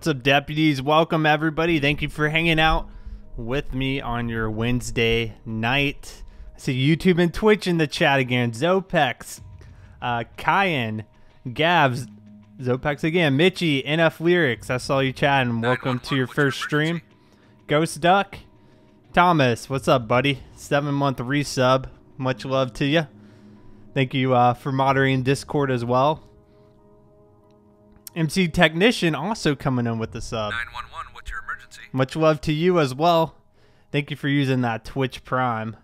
What's up, deputies? Welcome, everybody. Thank you for hanging out with me on your Wednesday night. I see YouTube and Twitch in the chat again. Zopex, uh, Kyan, Gavs, Zopex again, Mitchy, NF Lyrics. I saw you chatting. Welcome to your first stream. Ghost Duck, Thomas, what's up, buddy? Seven month resub. Much love to you. Thank you uh, for moderating Discord as well. MC Technician also coming in with the sub. 911, what's your emergency? Much love to you as well. Thank you for using that Twitch Prime.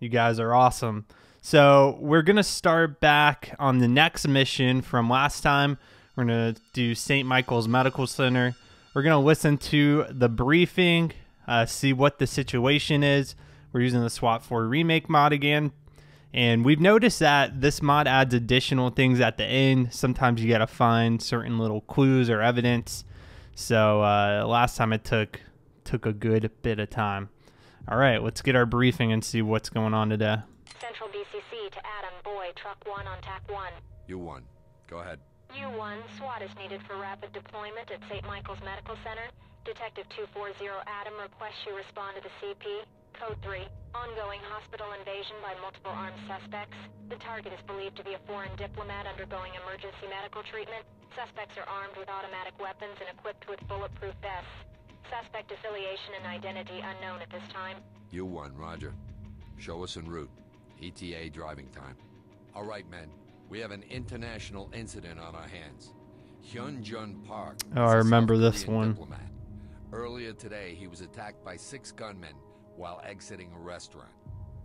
You guys are awesome. So we're gonna start back on the next mission from last time. We're gonna do St. Michael's Medical Center. We're gonna listen to the briefing, uh, see what the situation is. We're using the SWAT 4 remake mod again. And we've noticed that this mod adds additional things at the end. Sometimes you gotta find certain little clues or evidence. So uh, last time it took took a good bit of time. All right, let's get our briefing and see what's going on today. Central BCC to Adam Boy, Truck 1 on TAC 1. You won. Go ahead. U1, SWAT is needed for rapid deployment at St. Michael's Medical Center. Detective 240 Adam requests you respond to the CP. Code 3, ongoing hospital invasion by multiple armed suspects. The target is believed to be a foreign diplomat undergoing emergency medical treatment. Suspects are armed with automatic weapons and equipped with bulletproof vests. Suspect affiliation and identity unknown at this time. You won, Roger. Show us en route. ETA driving time. All right, men. We have an international incident on our hands. Hyun Jun Park. Oh, I remember this one. Diplomat. Earlier today, he was attacked by six gunmen while exiting a restaurant.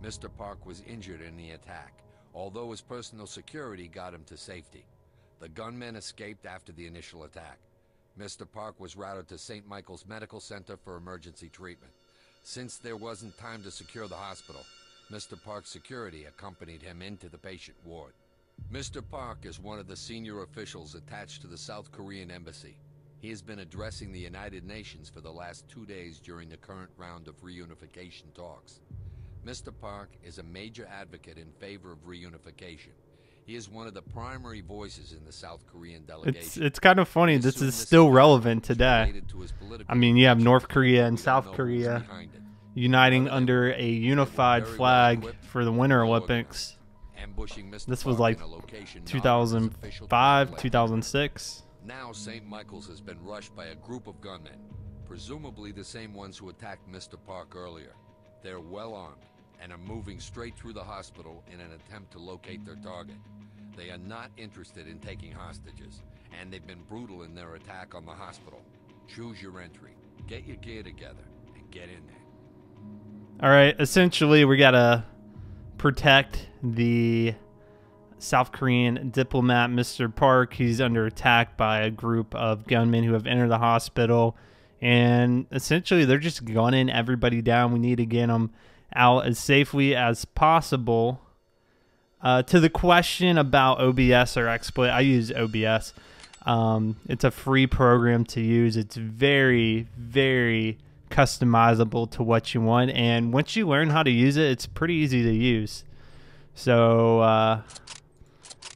Mr. Park was injured in the attack, although his personal security got him to safety. The gunmen escaped after the initial attack. Mr. Park was routed to St. Michael's Medical Center for emergency treatment. Since there wasn't time to secure the hospital, Mr. Park's security accompanied him into the patient ward. Mr. Park is one of the senior officials attached to the South Korean embassy. He has been addressing the United Nations for the last two days during the current round of reunification talks. Mr. Park is a major advocate in favor of reunification. He is one of the primary voices in the South Korean delegation. It's it's kind of funny. This is still relevant today. to I mean, you have. North Korea and South Korea uniting under a unified flag for the Winter Olympics. This was like in a location not in his official 2005, 2006. Now St. Michael's has been rushed by a group of gunmen, presumably the same ones who attacked Mr. Park earlier. They're well armed and are moving straight through the hospital in an attempt to locate their target. They are not interested in taking hostages, and they've been brutal in their attack on the hospital. Choose your entry, get your gear together, and get in there. All right, essentially, we gotta protect the South Korean diplomat, Mr. Park. He's under attack by a group of gunmen who have entered the hospital, and essentially, they're just gunning everybody down. We need to get them out as safely as possible. Uh, to the question about OBS or exploit, I use OBS. Um, it's a free program to use. It's very, very customizable to what you want, and once you learn how to use it, it's pretty easy to use. So uh,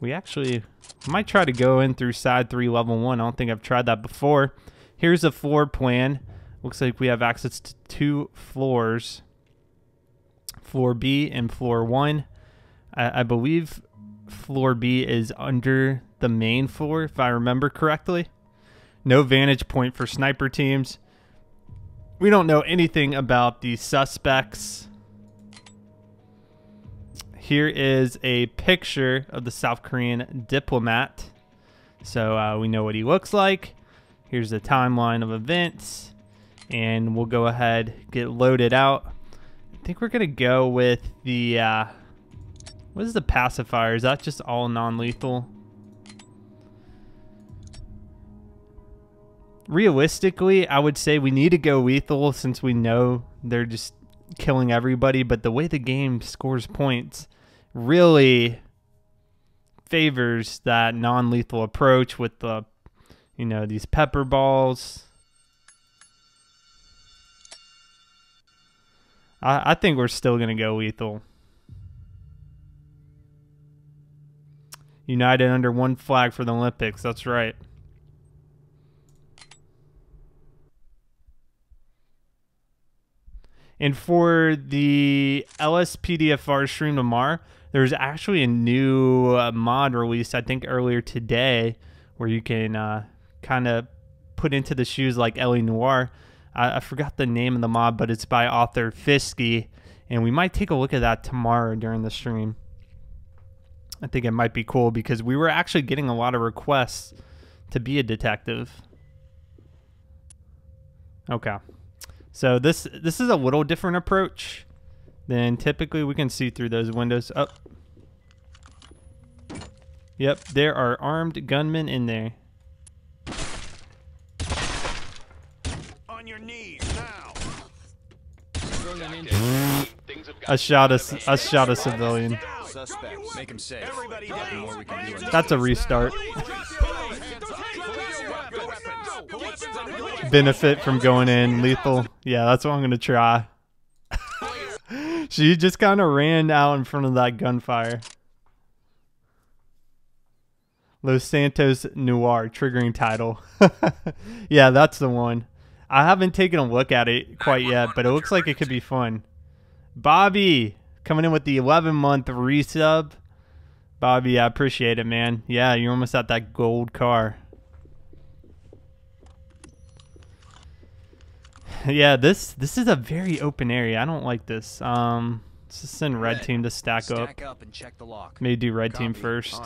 we actually might try to go in through side three, level one. I don't think I've tried that before. Here's a floor plan. Looks like we have access to two floors, floor B and floor one. I, I believe floor B is under the main floor, if I remember correctly. No vantage point for sniper teams. We don't know anything about the suspects. Here is a picture of the South Korean diplomat. So uh, we know what he looks like. Here's the timeline of events. And we'll go ahead, get loaded out. I think we're going to go with the. Uh, what is the pacifier? Is that just all non lethal? Realistically, I would say we need to go lethal since we know they're just killing everybody. But the way the game scores points really favors that non-lethal approach with the you know these pepper balls. I, I think we're still gonna go lethal. United under one flag for the olympics that's right. And for the lspdfr stream tomorrow there's actually a new uh, mod released, I think earlier today, where you can uh, kind of put into the shoes like LA Noir. I, I forgot the name of the mod, but it's by author Fisky, and we might take a look at that tomorrow during the stream. I think it might be cool because we were actually getting a lot of requests to be a detective. Okay. So this this is a little different approach than typically we can see through those windows. Oh. Yep, there are armed gunmen in there. On your knees now. I shot a, s- I shot a civilian. Suspects. Make him safe. Everybody down. More we can do That's a restart. Benefit from going in lethal. Yeah, that's what I'm gonna try. She just kind of ran out in front of that gunfire. Los Santos Noir triggering title. yeah, that's the one. I haven't taken a look at it quite yet, but it looks like it could be fun. Bobby coming in with the 11 month resub. Bobby, I appreciate it, man. Yeah, you're almost at that gold car. yeah, this this is a very open area. I don't like this. Um, let's just send red team to stack up. Stack up and check the lock. Maybe do red team first.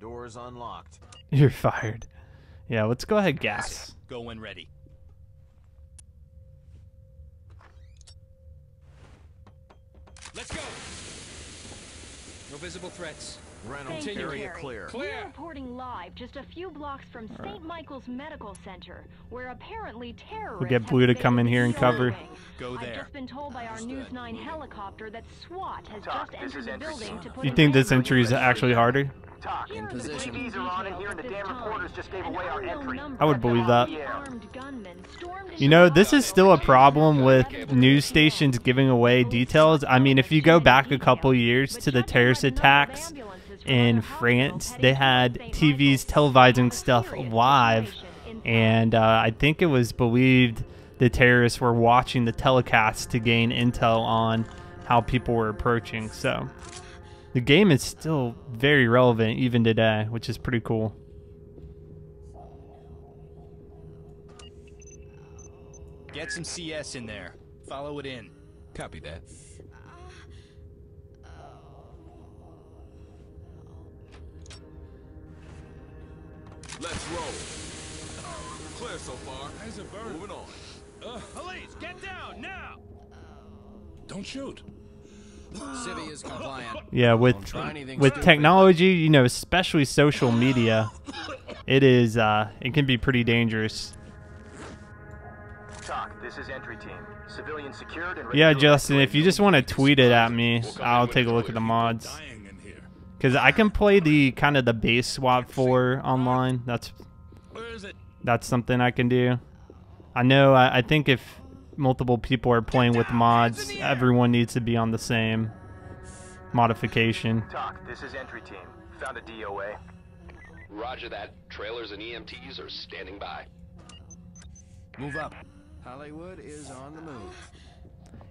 Doors unlocked. You're fired. Yeah, let's go ahead gas. Go when ready. Let's go. No visible threats. Thank you, area Terry. clear. We're reporting live just a few blocks from St. Michael's Medical Center, where apparently terrorists get Blue to come in here and cover. building. Go I've just been told by our News 9 helicopter that SWAT has just entered the building to put You think this entry is actually harder? Talk. Here the position. TVs are on in here and the damn reporters just gave away our entry. I would of believe that. armed gunmen stormed You know, this is still a problem with news stations giving away details. I mean, if you go back a couple years to the terrorist attacks in France, they had TVs televising stuff live, and uh, I think it was believed the terrorists were watching the telecast to gain intel on how people were approaching. So the game is still very relevant even today, which is pretty cool. Get some CS in there. Follow it in. Copy that. Let's roll. Clear so far. As a bird. Moving on. Uh, Police, get down now. Don't shoot. Civvy is compliant. Yeah, with with technology, you know, especially social media, it is uh it can be pretty dangerous. Talk. This is entry team. Civilian secured and Yeah, Justin, if you just want to tweet it at me, I'll take a look at the mods. Dying in here. Cuz I can play the kind of the base SWAT 4 online. That's Where is it? that's something I can do. I know I, I think if multiple people are playing with mods, everyone needs to be on the same modification. Talk. This is entry team. Found a DOA. Roger that. Trailers and EMTs are standing by. Move up. Hollywood is on the move.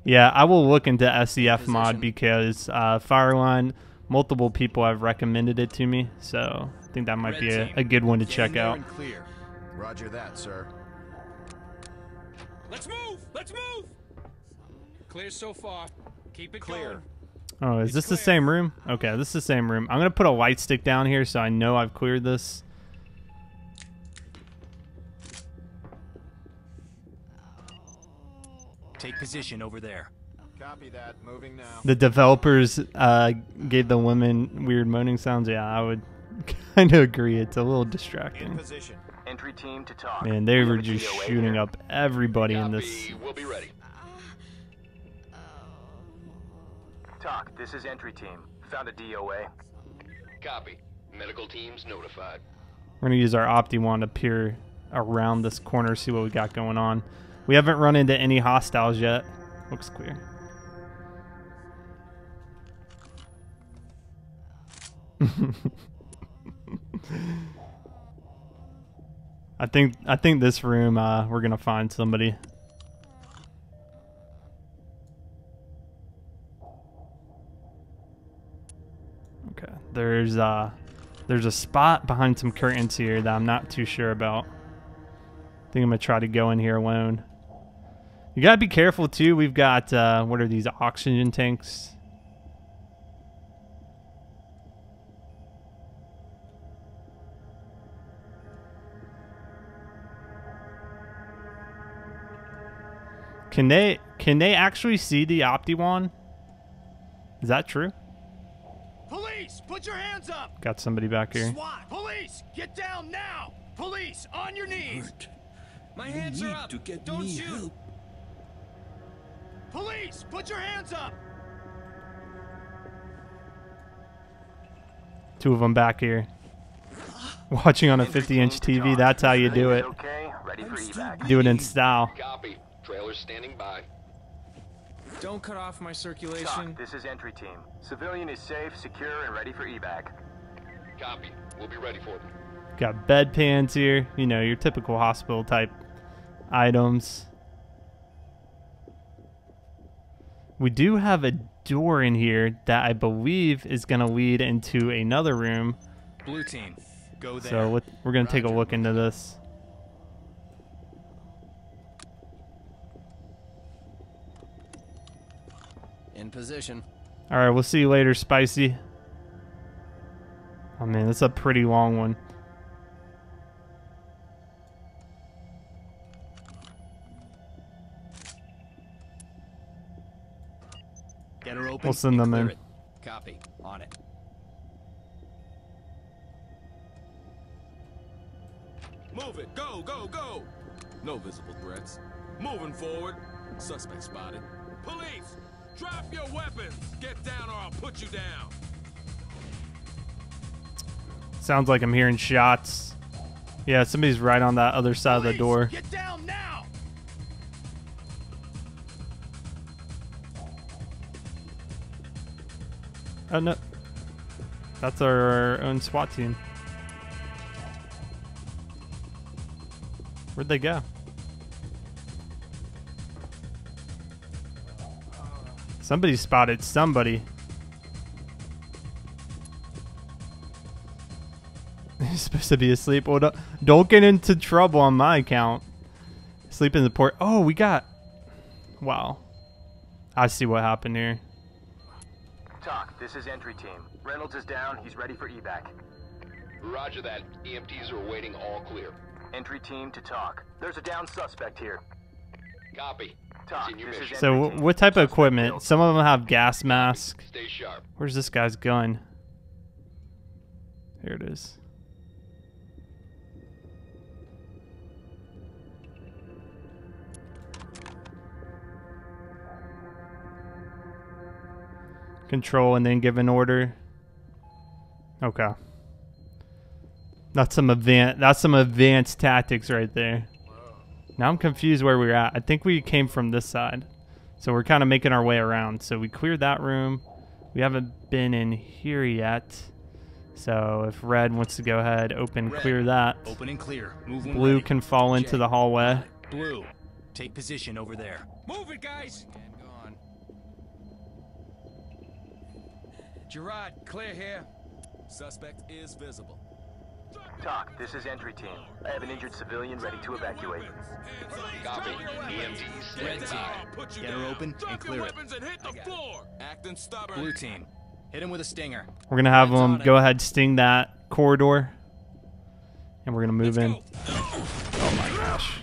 Yeah, I will look into SEF mod because uh, Fireline, multiple people have recommended it to me, so I think that might be a, a good one to check there out. and clear. Roger that, sir. Let's move. Let's move. Clear so far. Keep it Clear. Oh, is this the same room? Okay, this is the same room. I'm gonna put a light stick down here so I know I've cleared this. Take position over there. The developers uh, gave the women weird moaning sounds. Yeah, I would kind of agree. It's a little In distracting. position. Entry team to talk. Man, they We were just DOA shooting here. up everybody in this. We'll be ready. Talk. This is entry team. Found a DOA. Copy. Medical teams notified. We're gonna use our Opti wand to peer around this corner, see what we got going on. We haven't run into any hostiles yet. Looks clear. I think I think this room uh, we're gonna find somebody. Okay, there's uh there's a spot behind some curtains here that I'm not too sure about. I think I'm gonna try to go in here alone. You gotta be careful too. We've got uh, what are these oxygen tanks? Can they can they actually see the Optiwand? Is that true? Police, put your hands up! Got somebody back here. SWAT! Police, get down now! Police, on your knees! My hands are up. to get Don't me shoot. help. Police, put your hands up! Two of them back here. Watching on a 50 inch TV, that's how you do it. Okay, ready for evac. Do it in style. Copy. Trailer standing by. Don't cut off my circulation. Talk, this is entry team. Civilian is safe, secure, and ready for evac. Copy. We'll be ready for them. Got bedpans here. You know, your typical hospital type items. We do have a door in here that I believe is going to lead into another room. Blue team, go there. So we're going to take a look into this. In position. All right, we'll see you later, Spicy. Oh man, that's a pretty long one. Get her open. We'll send them in. It. Copy. On it. Move it. Go, go, go. No visible threats. Moving forward. Suspect spotted. Police, drop your weapons. Get down or I'll put you down. Sounds like I'm hearing shots. Yeah, somebody's right on that other side of the door. Get down now! Oh no, that's our own SWAT team. Where'd they go? Somebody spotted somebody. He's supposed to be asleep. Well, don't, don't get into trouble on my account. Sleep in the port. Oh, we got. Wow. I see what happened here. Talk, this is entry team. Reynolds is down, he's ready for evac. Roger that. EMTs are waiting all clear. Entry team to talk. There's a down suspect here. Copy. Talk, Continue this is mission. So, what type of equipment? Some of them have gas masks. Where's this guy's gun? Here it is. Control and then give an order. Okay. That's some advanced that's some advanced tactics right there. Now I'm confused where we're at. I think we came from this side. So we're kind of making our way around. So we cleared that room. We haven't been in here yet. So if red wants to go ahead, open, Red, clear that. Open and clear. Move Blue ready. can fall into the hallway. Blue, take position over there. Move it, guys. And gone. Gerard, clear here. Suspect is visible. Talk, this is entry team. I have an injured civilian ready to evacuate. Copy. EMTs Red team, by. I'll put you Get her open and clear it. weapons and hit the floor. Acting stubborn. Blue team, hit him with a stinger. We're going to have Red's them go ahead, sting that corridor. And we're going to move Let's in. Oh my gosh.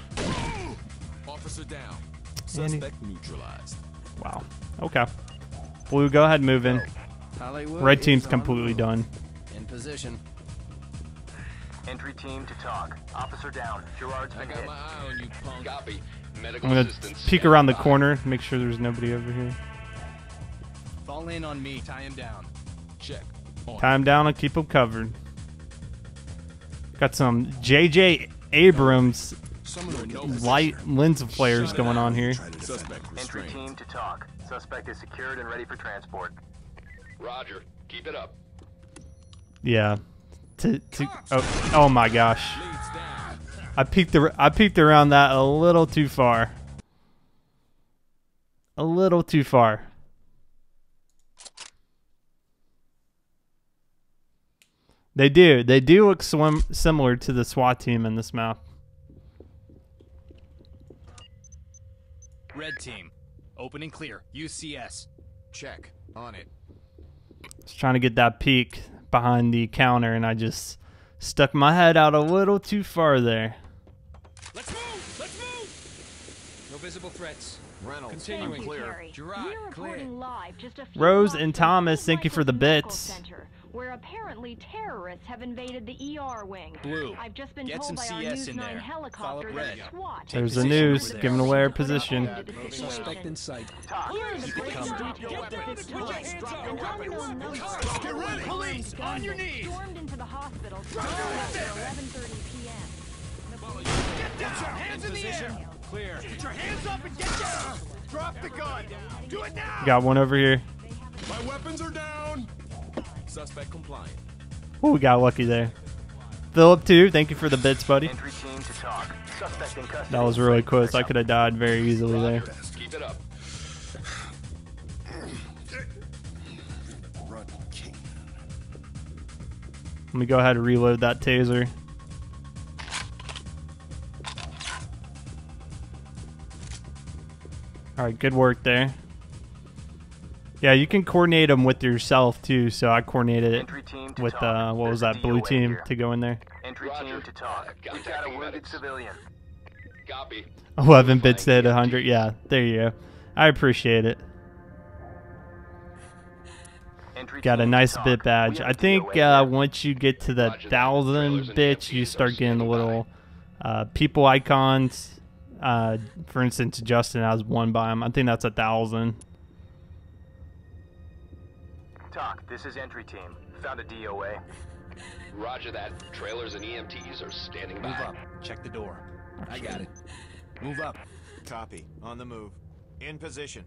Officer down. Andy. Suspect neutralized. Wow. Okay. Blue, go ahead, move in. Hollywood Red team's completely done. In position. Entry team to talk. Officer down. Gerard's I been got hit. my eye on you, punk. Copy. Medical I'm going to assistance peek around the corner, make sure there's nobody over here. Fall in on me. Tie him down. Check. On. Tie him down and keep him covered. Got some J.J. Abrams Someone who knows. light lens of flares going on here. Entry team to talk. Suspect is secured and ready for transport. Roger. Keep it up. Yeah. To, to, oh, oh my gosh. I peeked ar- I peeked around that a little too far. A little too far. They do. They do look swim- similar to the SWAT team in this map. Red team. Open and clear. UCS. Check. On it. was trying to get that peek behind the counter, and I just stuck my head out a little too far there. Let's move! Let's move! No visible threats. Reynolds, Continuing. I'm clear. Gerard, clear. live just a few Rose and Thomas, thank you for the bits. Center, where apparently terrorists have invaded the ER wing. Blue. I've just been Get told some by our News in 9 there. helicopter Follow that red. SWAT There's the position news, over there. giving away our position. Suspect in sight. Talk. Get ready! Police, on your knees! Stormed into the hospital after 11:30 p.m. Get down! Hands in the air! Clear. Get your hands up and get down! Drop the gun! Do it now! Got one over here. My weapons are down. Suspect compliant. Oh, we got lucky there. Philip too. Thank you for the bits, buddy. Entry team to talk. Suspect in. That was really close. I could have died very easily there. Keep it up. Let me go ahead and reload that taser. All right, good work there. Yeah, you can coordinate them with yourself too. So I coordinated it Entry team to with uh, what was that blue team to go in there. Entry team to talk. We've got a wounded civilian. Copy. 11 bits to hit 100. Yeah, there you go. I appreciate it. Got a nice bit badge. I think uh, once you get to the that. Thousand bits, you start getting the little uh, people icons. Uh, for instance, Justin has one by him. I think that's a thousand. Talk. This is entry team. Found a DOA. Roger that. Trailers and EMTs are standing by. Move up. Check the door. I got it. Move up. Copy. On the move. In position.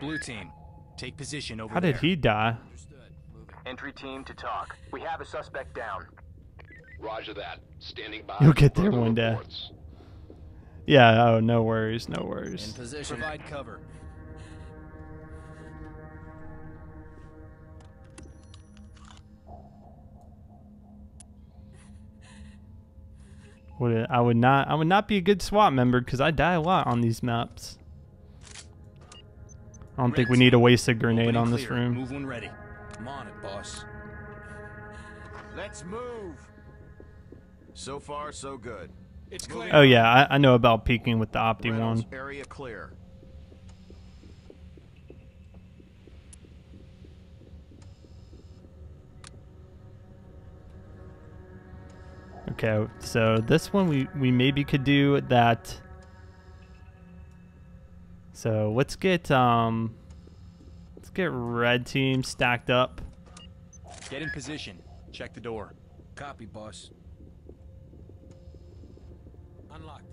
Blue team. Take position over How there. did he die? Entry team to talk. We have a suspect down. Roger that. Standing by. You'll get there Further one day. Yeah. Oh, no worries. No worries. In worries. position. Provide cover. Would it, I would not. I would not be a good SWAT member because I die a lot on these maps. I don't think we need to waste a grenade Open on this clear. room. Move when ready. I'm on it, boss. Let's move. So far, so good. It's clear. Oh yeah, I, I know about peeking with the Opti Reynolds, one. area clear. Okay, so this one we we maybe could do that. So let's get um, let's get red team stacked up. Get in position. Check the door. Copy, boss. Unlocked.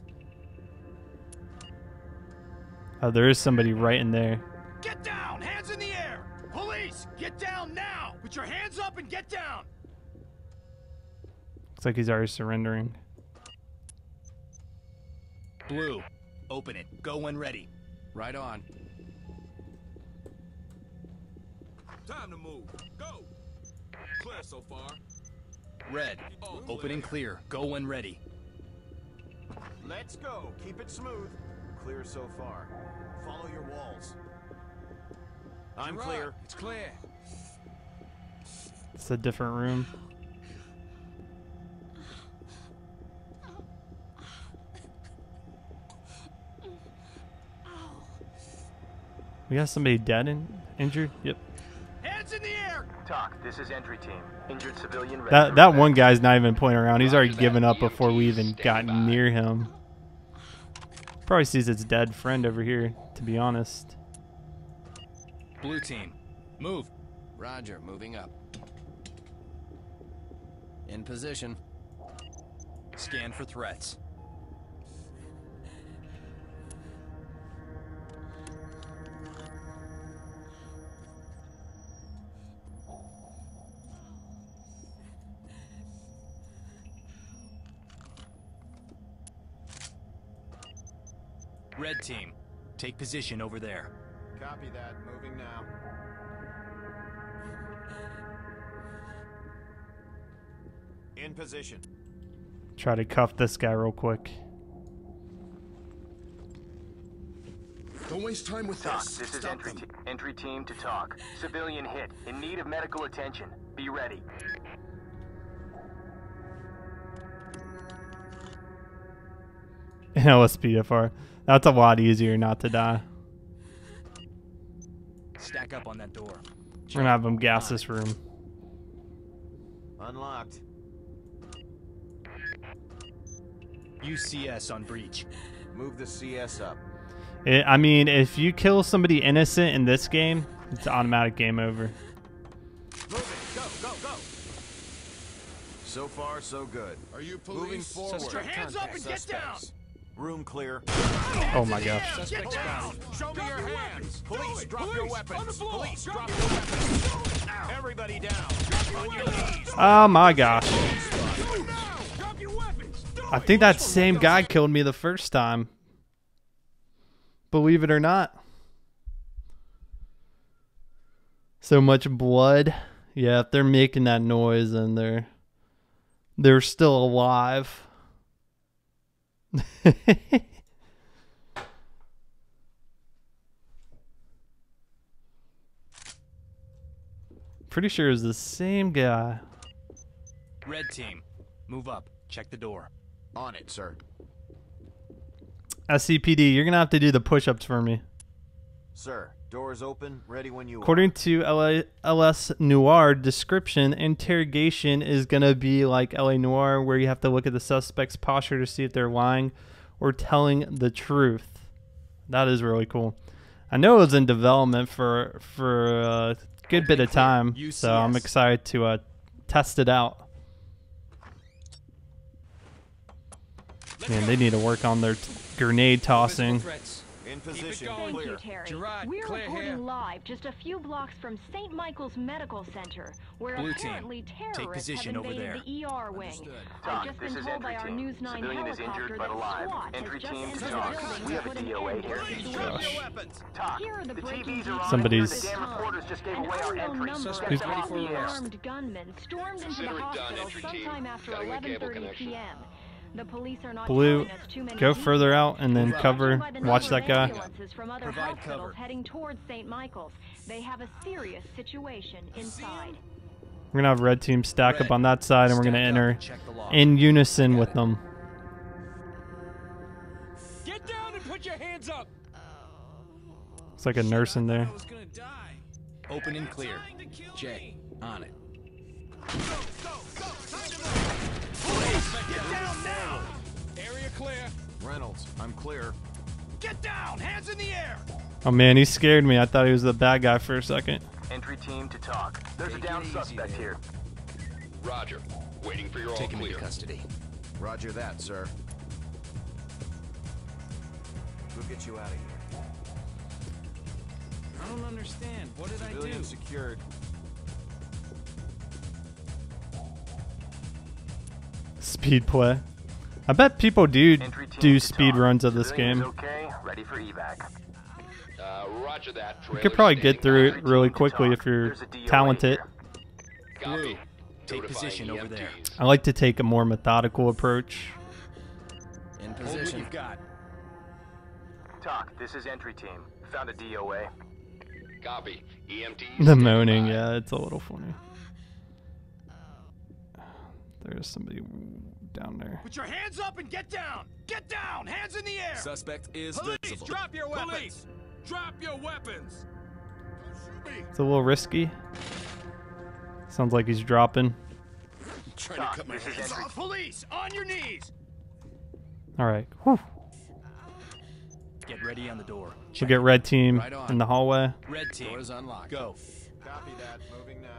Oh, there is somebody right in there. Get down! Hands in the air! Police, get down now! Put your hands up and get down! Looks like he's already surrendering. Blue. Open it. Go when ready. Right on. Time to move. Go. Clear so far. Red. All Open and clear. Go when ready. Let's go. Keep it smooth. Clear so far. Follow your walls. I'm Gerard, clear. It's clear. It's a different room. We got somebody dead and injured. Yep. Hands in the air! Talk. This is entry team. Injured civilian. That that one guy's not even pointing around. He's already given up before we even got near him. Probably sees its dead friend over here. To be honest. Blue team. Move. Roger. Moving up. In position. Scan for threats. Red team, take position over there. Copy that. Moving now. In position. Try to cuff this guy real quick. Don't waste time with Talk, this. this is entry, entry team to talk. Civilian hit, in need of medical attention. Be ready. LSPDFR. That's a lot easier not to die. Stack up on that door. We're gonna have him gas this room. Unlocked. UCS on breach. Move the CS up. It, I mean, if you kill somebody innocent in this game, it's automatic game over. Move it. Go, go, go. So far, so good. Are you Moving police? forward. Put your hands up and get down. Suspects. Room clear. Oh my gosh. Suspect spotted. Show me your your hands. weapons. Police, drop Police, your on the weapons. floor. Police, Drop drop your your weapons. Everybody down. On your knees. Oh my gosh. Do it now. Drop your weapons. Do I think that same guy killed me the first time. Believe it or not. So much blood. Yeah, if they're making that noise and they're they're still alive. Pretty sure it's the same guy. Red team, move up. Check the door. On it, sir. SCPD, you're gonna have to do the push-ups for me. Sir, doors open. Ready when you According to LA, LS Noir description, interrogation is gonna be like LA Noir, where you have to look at the suspect's posture to see if they're lying or telling the truth. That is really cool. I know it was in development for for a good bit of time, so I'm excited to uh, test it out. Man, they need to work on their t- grenade tossing. Threats. In position. going. Thank Clear. you, Terry. Gerard, We're Claire reporting here. live just a few blocks from St. Michael's Medical Center, where Blue team, apparently take terrorists position have over invaded the ER wing. Talk, I've just this been is told by our team. News 9 Civilian is helicopter injured that but alive. SWAT Entry has just team entered to the building We to have a put an DOA end to here. the Drop situation. weapons. Talk. Here are the The breaking TVs are details on. Somebody's- The damn reporters just gave An away our unknown entry. number Suspect of ready for heavily arrest. armed gunmen stormed into the Consider it done, hospital sometime after Cutting the cable 11:30 p.m. The police are not Blue, too many go further out and then Judging cover. Watch that guy. From other Provide cover. heading towards St. Michael's, they have a serious situation inside. We're gonna have red team stack up on that side, and we're gonna enter and check the log. in unison with them. Get down and put your hands up. It's like a nurse in there. I was gonna die. Open and clear. Trying to kill Jay, me. on it. Go, go, get down now. Area clear. Reynolds, I'm clear. Get down. Hands in the air. Oh man, he scared me. I thought he was the bad guy for a second. Entry team to talk. There's a Take it down suspect there. here. Roger. Waiting for your all Take him clear. into custody. Roger that, sir. We'll get you out of here. I don't understand. What did Civilian secured. Speed play. I bet people do do speed talk. runs of this game. Okay, ready for evac. Uh, roger that. You could probably get through it really quickly if you're There's a DOA talented. here. Copy. Take position over there. I like to take a more methodical approach. In position. you've got. Talk, this is entry team. Found a DOA. Copy. EMTs. The moaning, by. yeah, it's a little funny. There's somebody down there. Put your hands up and get down. Get down. Hands in the air. Suspect is Police, visible. drop your weapons. Police, drop your weapons. It's a little risky. Sounds like he's dropping. Trying Talk, to cut my this hands off. Police, on your knees. All right. Whew. Get ready on the door. We'll get red team Right in the hallway. Red team. Doors unlocked. Go. Copy that. Moving now.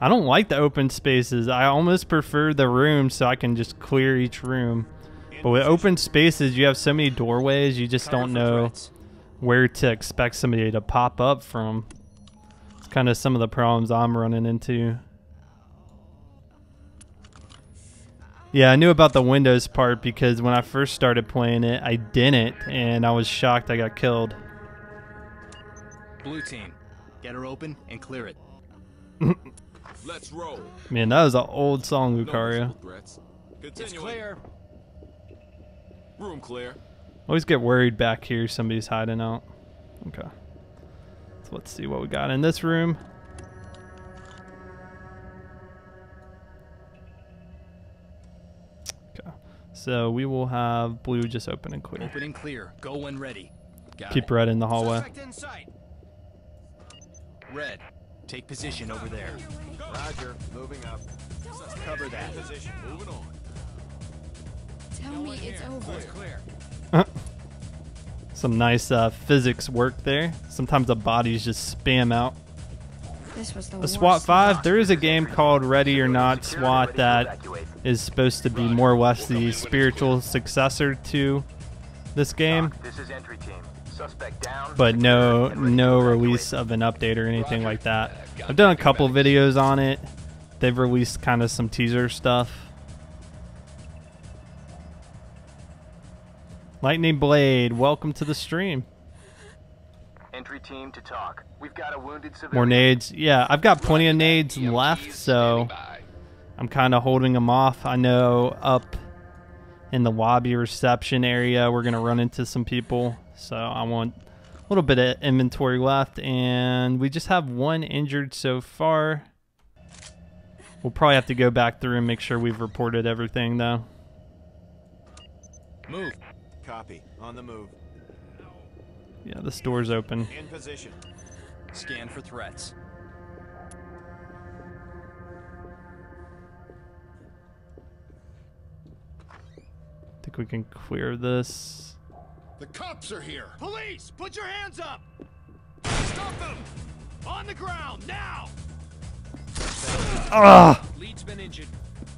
I don't like the open spaces. I almost prefer the room so I can just clear each room. But with open spaces, you have so many doorways, you just don't know where to expect somebody to pop up from. It's kind of some of the problems I'm running into. Yeah, I knew about the Windows part because when I first started playing it, I didn't, and I was shocked I got killed. Blue team, get her open and clear it. Let's roll. Man, that was an old song, No Lucario. visible. It's clear. Room clear. Always get worried back here somebody's hiding out. Okay. So let's see what we got in this room. Okay. So we will have blue just open and clear. Open and clear. Go when ready. Got Keep it. red in the hallway. Suspect in sight. Red, take position over there. Roger. Moving up. Cover that. Position. Moving on. Tell me it's over. It's clear. Some nice uh, physics work there. Sometimes the bodies just spam out. This was the A SWAT 5, there is a game called Ready or Not SWAT that is supposed to be more or less the spiritual successor to this game, This is entry team. Suspect down. but no secured and ready no release of an update or anything like that. I've done a couple videos on it. They've released kind of some teaser stuff. Lightning Blade, welcome to the stream. Entry team to talk. We've got a wounded civilian. More nades. Yeah, I've got plenty of nades left, so. I'm kind of holding them off. I know up in the lobby reception area, we're going to run into some people. So I want a little bit of inventory left. And we just have one injured so far. We'll probably have to go back through and make sure we've reported everything, though. Move. Copy. On the move. Yeah, this door's open. In position. Scan for threats. I think we can clear this. The cops are here. Police, put your hands up. Stop them. On the ground now. Ah! Lead's been injured.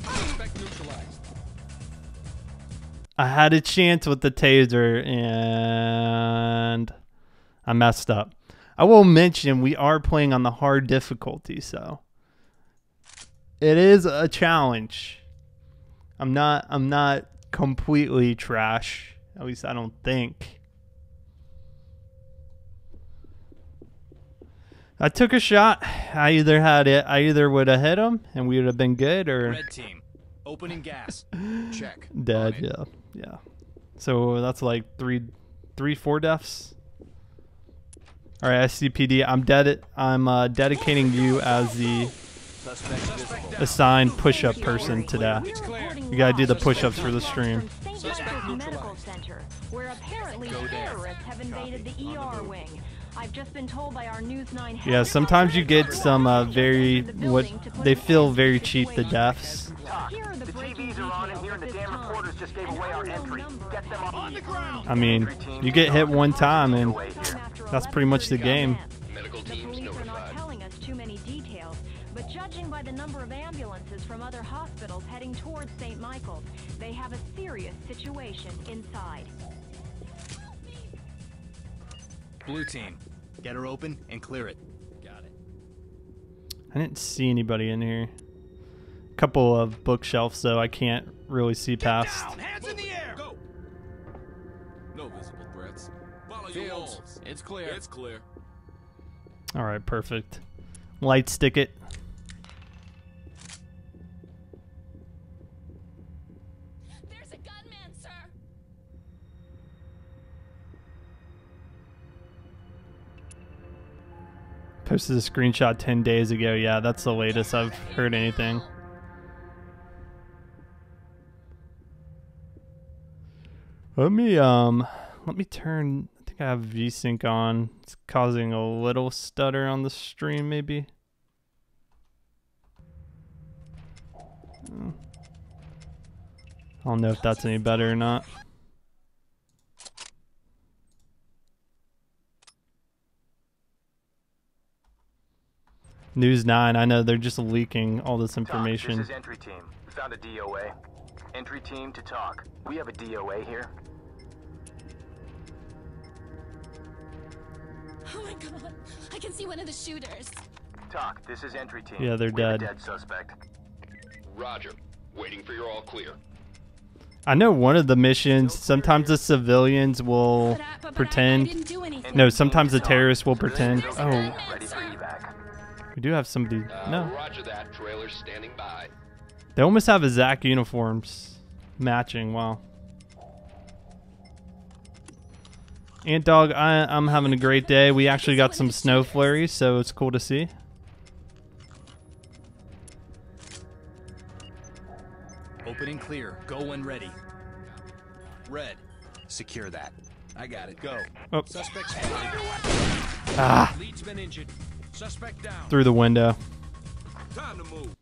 Suspect neutralized. I had a chance with the taser and I messed up. I will mention we are playing on the hard difficulty, so it is a challenge. I'm not I'm not completely trash. At least I don't think. I took a shot. I either had it I either would have hit him and we would have been good or Red team, opening gas. Check. dead yeah yeah so that's like three three four deaths all right scpd i'm dead i'm uh, dedicating you as the assigned push-up person today you gotta do the push-ups for the stream St. Medical Center, where apparently Go there. terrorists have invaded the ER wing. I've just been told by our News 9 yeah sometimes you get some uh, very what they feel very cheap the deaths The TVs are on in here and the damn reporters just gave away our entry. Get them On the ground. i mean you get hit one time and that's pretty much the game situation inside. Blue team, get her open and clear it. Got it. i didn't see anybody in here A couple of bookshelves though i can't really see past Down. Hands in the air. Go. No visible threats. Follow your walls. it's clear. It's clear. All right, perfect. Light stick it. Posted a screenshot 10 days ago. Yeah, that's the latest I've heard anything. Let me um let me turn I think I have VSync on. It's causing a little stutter on the stream maybe. Hmm. I don't know if that's any better or not. News 9, I know they're just leaking all this Talk. information. This is entry team. We found a DOA. Entry team to talk. We have a DOA here. Oh my god. I can see one of the shooters. Talk. This is entry team. Yeah, they're We have a dead. dead suspect. Roger. Waiting for your all clear. I know one of the missions. Sometimes the civilians will pretend. No, sometimes the terrorists will pretend. Oh, Ready for evac. We do have somebody. Uh, No, Roger that. Trailer's standing by. they almost have exact uniforms matching. Wow. Ant dog, I, I'm having a great day. We actually got some snow flurries, so it's cool to see. Open and clear. Go when ready. Red. Secure that. I got it. Go. Oh, Suspect spotted. ah, Lead's been injured. Suspect down. through the window. Time to move.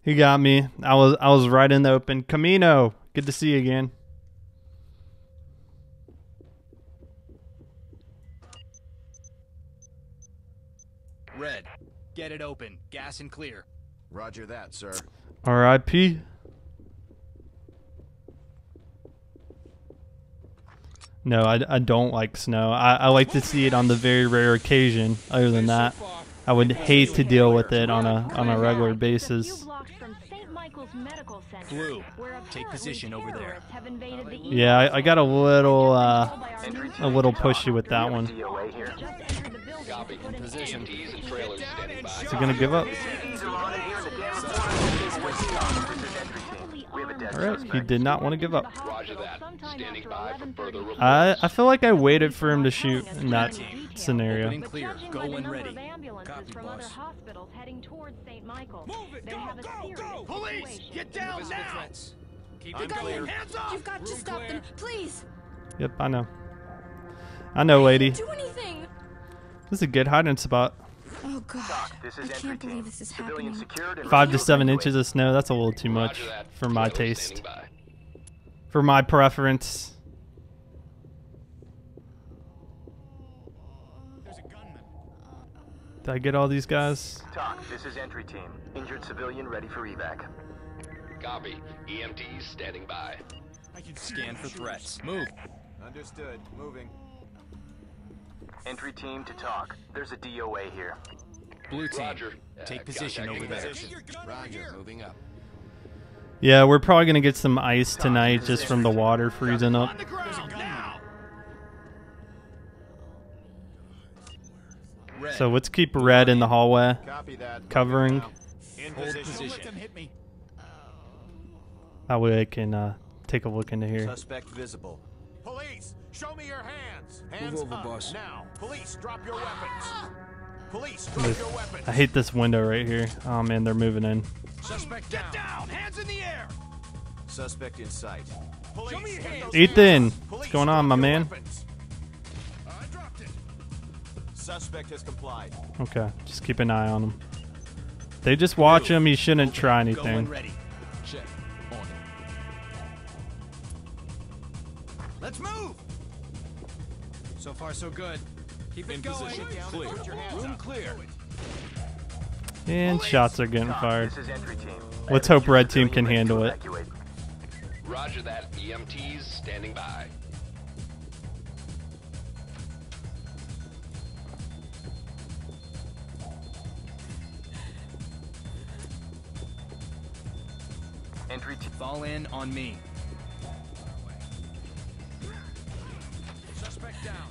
He got me. I was I was right in the open. Camino, good to see you again. Red. Get it open. Gas and clear. Roger that, sir. R.I.P. No, I, I don't like snow. I, I like to see it on the very rare occasion. Other than that, I would hate to deal with it on a on a regular basis. Blue. Take position over there. Yeah, I, I got a little uh, a little pushy with that one. DOA here. Copy. EMTs and trailers standing by. Is he gonna give up? All right, he did not want to give up. Roger that. Standing by for further. I I feel like I waited for him to shoot in that scenario. Clear. Go when ready. Copy, boss. hospitals heading towards St. Michael. Move it! Go, go, go! Police! Get down now! Keep it going. clear. Hands up! You've got to stop them, please. Yep, I know. I know, lady. This is a good hiding spot. Oh god. This I is entry can't team. believe this is happening. secured and Five to seven inches of snow. That's a little too much for my taste. For my preference. There's a gunman. Did I get all these guys? Talk, this is entry team. Injured civilian ready for evac. Copy. EMTs standing by. I can Scan for threats. Move. Understood. Moving. Entry team to talk. There's a DOA here. Blue team. Roger. Uh, Take position over there. Get your gun over Roger, moving up. Yeah, we're probably gonna get some ice tonight just from the water freezing up. On the ground now! Red. So let's keep red in the hallway, covering. In Hold position. position. Don't let them hit me. That way I can uh, take a look into here. Suspect visible. Police, show me your hands. Hands over, up boss. now. Police, drop your weapons. Police, drop This- your weapons. I hate this window right here. Oh man, they're moving in. Suspect down. Down! Hands in the air! Suspect in sight. Police, Show me your hands. Ethan, hands up. what's going on, my man? weapons. I dropped it. Suspect has complied. Okay, just keep an eye on him. They just watch him. He shouldn't try anything. ready. Check. On it. Let's move! So far, so good. Keep In going. position. Clear. Put your hands Room up. clear. And shots are getting fired. This is entry team. Let's hope red team can handle it. Roger that. EMTs standing by. Entry team. Fall in on me.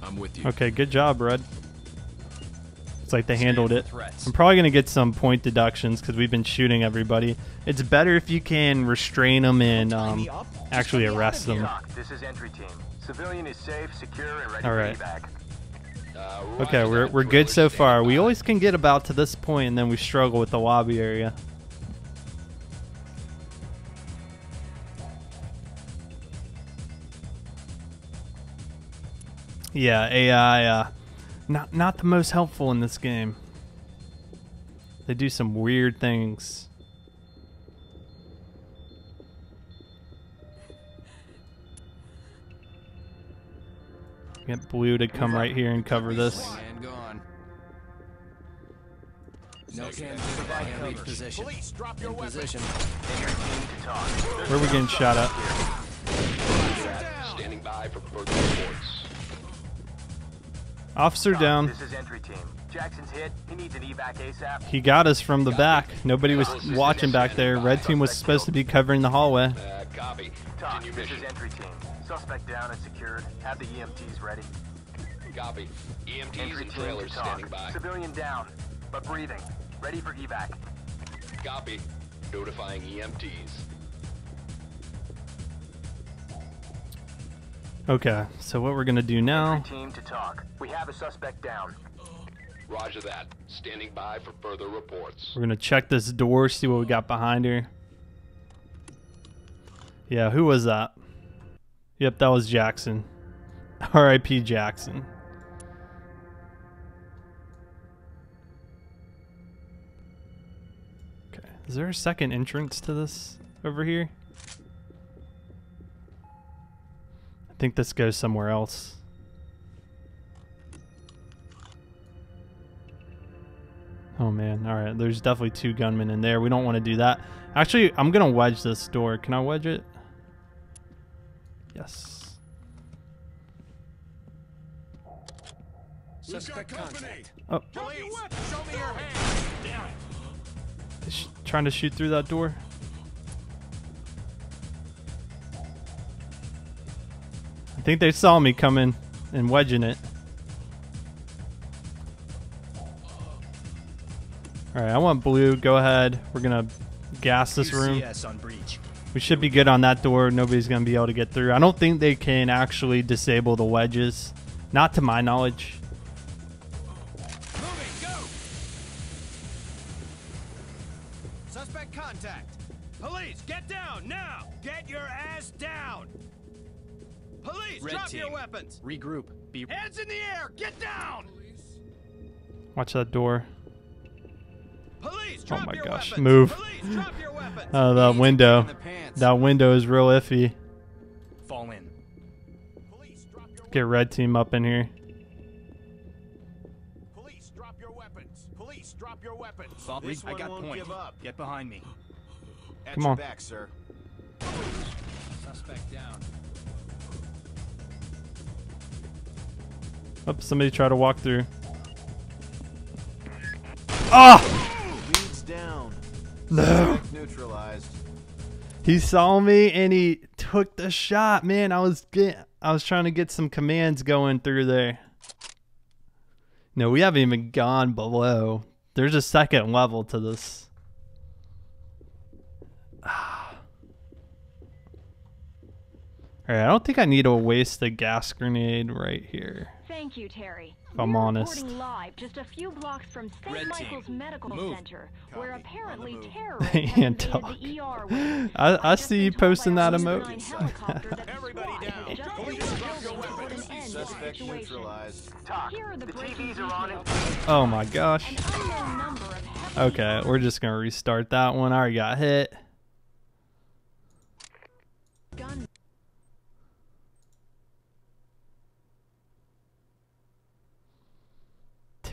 I'm with you. Okay, good job, Red. It's like they handled it. I'm probably gonna get some point deductions because we've been shooting everybody. It's better if you can restrain them and um, actually arrest them. Talk, this is entry team. Civilian is safe, secure, and ready All for right. evac. Uh, Okay, we're we're good so far. We always can get about to this point and then we struggle with the lobby area. Yeah, AI uh not not the most helpful in this game. They do some weird things. Get blue to come right here and cover this. No can do. Lead position. Police, drop your In weapons. position. Entry team to talk. There's Where are we getting shot at? Standing by for further reports. Officer down. This is entry team. Jackson's hit. He needs an evac ASAP. He got us from the back. Nobody was watching back there. Red team was supposed to be covering the hallway. Uh, copy. Talk, this is entry team. Suspect down and secured. Have the EMTs ready. Copy. EMTs Entry and team trailers talk. standing by. Civilian down, but breathing. Ready for evac. Copy. Notifying E EMTs. Okay, so what we're gonna do now? Entry team to talk. We have a suspect down. Roger that. Standing by for further reports. We're gonna check this door, see what we got behind her. Yeah, who was that? Yep, that was Jackson. R.I.P. Jackson. Okay, is there a second entrance to this over here? I think this goes somewhere else. Oh man, alright, there's definitely two gunmen in there. We don't want to do that. Actually, I'm gonna wedge this door. Can I wedge it? Yes. Suspect contact. Oh, Police, show me your hands. Damn it. is she trying to shoot through that door? Think they saw me coming and wedging it. Alright, I want blue. Go ahead. We're gonna gas this room. On breach. We should be good on that door. Nobody's going to be able to get through. I don't think they can actually disable the wedges. Not to my knowledge. Red drop team. your weapons. Regroup. Be Hands in the air. Get down. Watch that door. Police, Oh my your gosh, weapons. move. Police, drop your weapons. Oh, that window. in the pants. That window is real iffy. fall in. Police, drop your Get red team up in here. Police, drop your weapons. Police, drop your weapons. Fall- This I one got won't point. give up. Get behind me. At Come on. back, sir. Suspect down. Oh, somebody try to walk through. Ah! Leads down. No. Neutralized. He saw me and he took the shot. Man, I was get, I was trying to get some commands going through there. No, we haven't even gone below. There's a second level to this. Alright, I don't think I need to waste a gas grenade right here. Thank you, Terry. If I'm We're honest. reporting live just a few blocks from St. Red Michael's team, Medical move. Center, where apparently On terrorists They have can't the. ER wing. I, I I've see you posting that News emote. 9 helicopter that Everybody down. has just Police, entered the drop your building to put weapons. an end to the Suspect neutralized. Talk. The The TVs are on. Oh my gosh. An unknown number of heavily Okay, we're just gonna restart that one. I already got hit.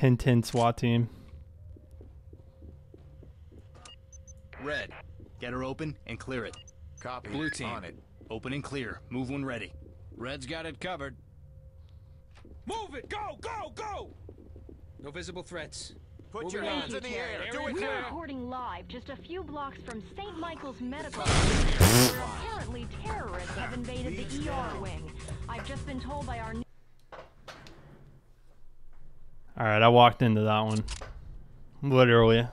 Ten ten SWAT team. Red. Get her open and clear it. Copy. Blue team. On it. Open and clear. Move when ready. Red's got it covered. Move it! Go, go, go! No visible threats. Put Moving your on. hands in the air. Do it We're now. reporting live just a few blocks from St. Michael's Medical Center, where apparently terrorists have invaded the ER wing. I've just been told by our Alright, I walked into that one. Literally.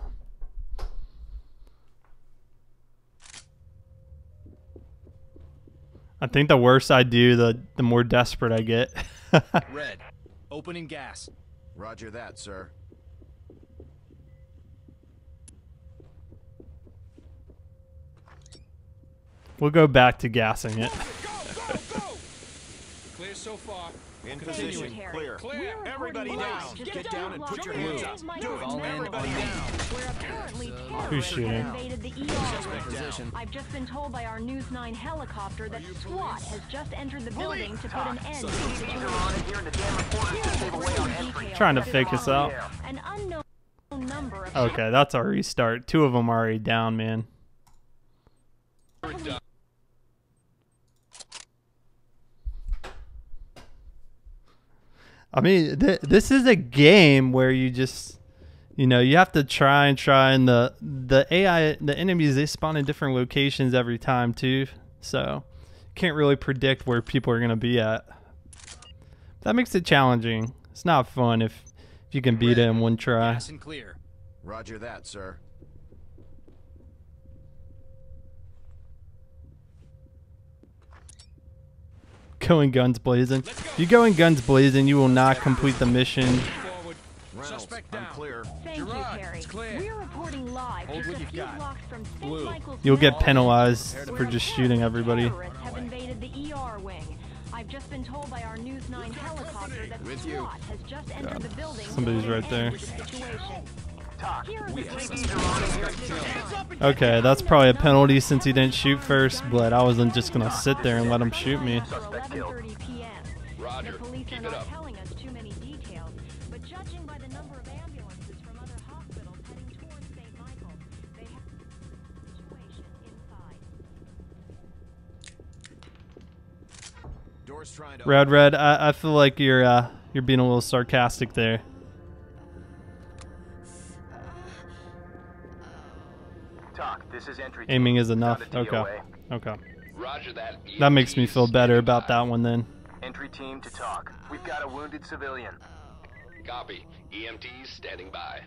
I think the worse I do, the the more desperate I get. Red. opening gas. Roger that, sir. we'll go back to gassing it. Go, go, go! Clear so far. In position. Clear. Clear. We're Everybody down. live just Get a down and put your from hands up. Do it. Fall in Medical on Center, me. Where apparently terrorists Who's have shooting? invaded the ER. Position. I've just been told by our News 9 helicopter that SWAT has just entered the building to put an end to the situation. are on in here and the damn reporters Here to the away on breaking entry. details Trying to that fake us out. An unknown number of Okay, that's our restart. Two of them are already down, man. I mean, th- this is a game where you just, you know, you have to try and try, and the the AI, the enemies, they spawn in different locations every time too. So, can't really predict where people are gonna be at. That makes it challenging. It's not fun if if you can beat it in one try. Gas and clear. Roger that, sir. Going guns blazing. If you go in guns blazing, you will not complete the mission. Forward. Reynolds, I'm clear. Thank Girard, you, Terry. it's clear. We're reporting live Hold just what a you've few got. blocks from St. Blue. Michael's You'll get penalized for just shooting everybody. have invaded the ER wing. I've just been told by our News 9 helicopter that With you. SWAT has just entered the building. Somebody's right there. End to the situation. Here are the CVs are on briefings. Okay, that's probably a penalty since he didn't shoot first, but I wasn't just gonna sit there and let him shoot me. 11:30 p.m. Roger. Keep it up. telling us too many details, but judging by the number of ambulances from other hospitals heading towards St. Michael's, they have a situation inside. Doors trying to Red, red. I, I feel like you're uh, you're being a little sarcastic there. Aiming is enough. Okay. Okay. Roger that. That makes me feel better about that one then. Entry team to talk. We've got a wounded civilian. Copy. EMTs standing by.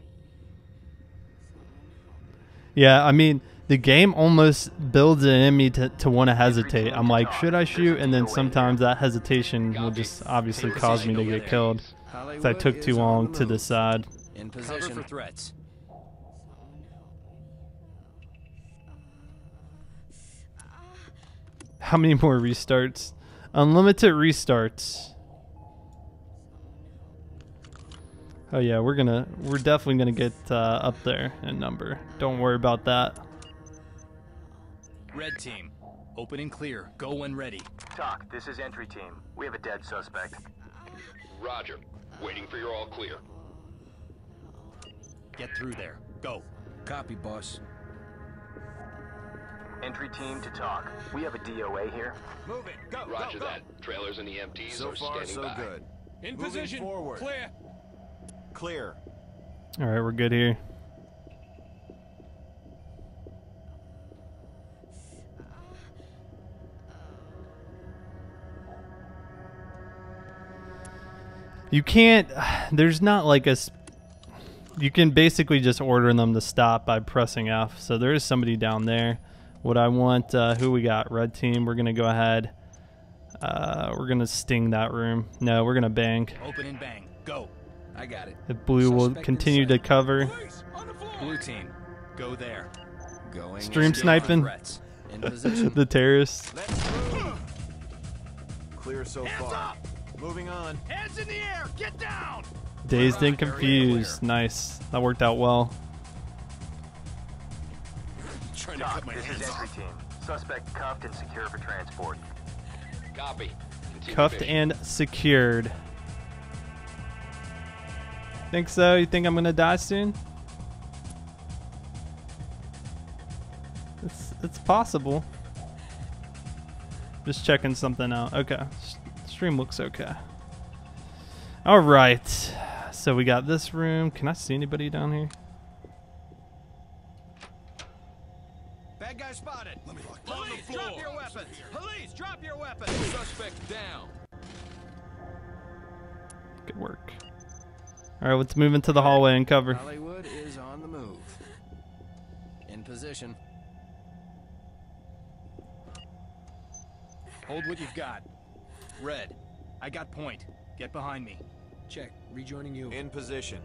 Yeah, I mean, the game almost builds it in me to, to want to hesitate. I'm like, should I shoot? And then sometimes that hesitation will just obviously cause me to get killed. 'Cause I took too long to decide. In position. for threats. How many more restarts? Unlimited restarts. Oh yeah, we're gonna, we're definitely gonna get uh, up there in number. Don't worry about that. Red team. Open and clear. Go when ready. Talk, this is entry team. We have a dead suspect. Roger. Waiting for your all clear. Get through there. Go. Copy, boss. Entry team to talk. We have a DOA here. Move it. Go. Roger go, go. that. Trailers and EMTs So are far, standing so by. good. In Moving position. forward. Clear. Clear. All right, we're good here. You can't. There's not like a. You can basically just order them to stop by pressing F. So there is somebody down there. What I want, uh, who we got? Red team. We're gonna go ahead. Uh, we're gonna sting that room. No, we're gonna bang. Open and bang. Go. I got it. The blue will continue to cover. Police, on the floor. Blue team. Go there. Going. Stream sniping. Threats. In position. the terrorists. Clear so Hands far. up! Moving on. Hands in the air! Get down! Dazed and confused. Nice. That worked out well. Trying to cut my this is entry off. team. Suspect cuffed and secure for transport. Copy. Continue Cuffed mission. and secured. Think so? You think I'm gonna die soon? It's it's possible. Just checking something out. Okay. Stream looks okay. All right. So we got this room. Can I see anybody down here? Bad guy spotted. Let me look. On the Police, drop your weapons! Police, drop your weapons! Suspect down. Good work. All right, let's move into the hallway and cover. Hollywood is on the move. In position. Hold what you've got. Red. I got point. Get behind me. Check. Rejoining you. In position.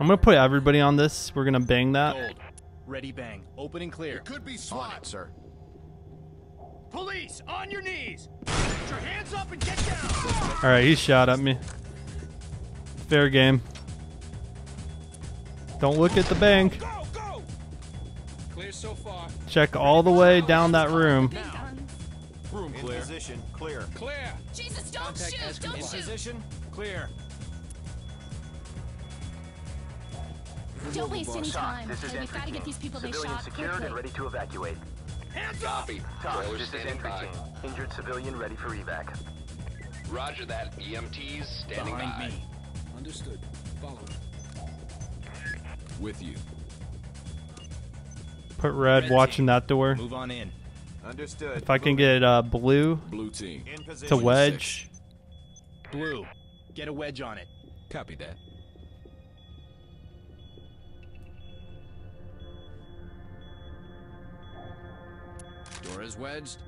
I'm gonna put everybody on this. We're gonna bang that. Gold. Ready bang. Open and clear. Could be On SWAT. it, sir. Police, on your knees! Put your hands up and get down! All right, he shot at me. Fair game. Don't look at the bank. Go, go! Clear so far. Check all the way down that room. Big. Room clear. In position. Clear. Clear. Jesus, don't Contact shoot! Don't In shoot! position. Clear. Don't waste any time. this is Okay, we've got to get these people they Civilian shot secured quickly. and ready to evacuate. Hands Copy. Talk, this is entry by. team. Injured civilian ready for evac. Roger that. EMTs standing Behind by. me. Understood. Follow. With you. Put red Red watching that door. Move on in. Understood. If I can get uh, blue Blue team. to wedge. Blue. Get a wedge on it. Copy that. Door is wedged.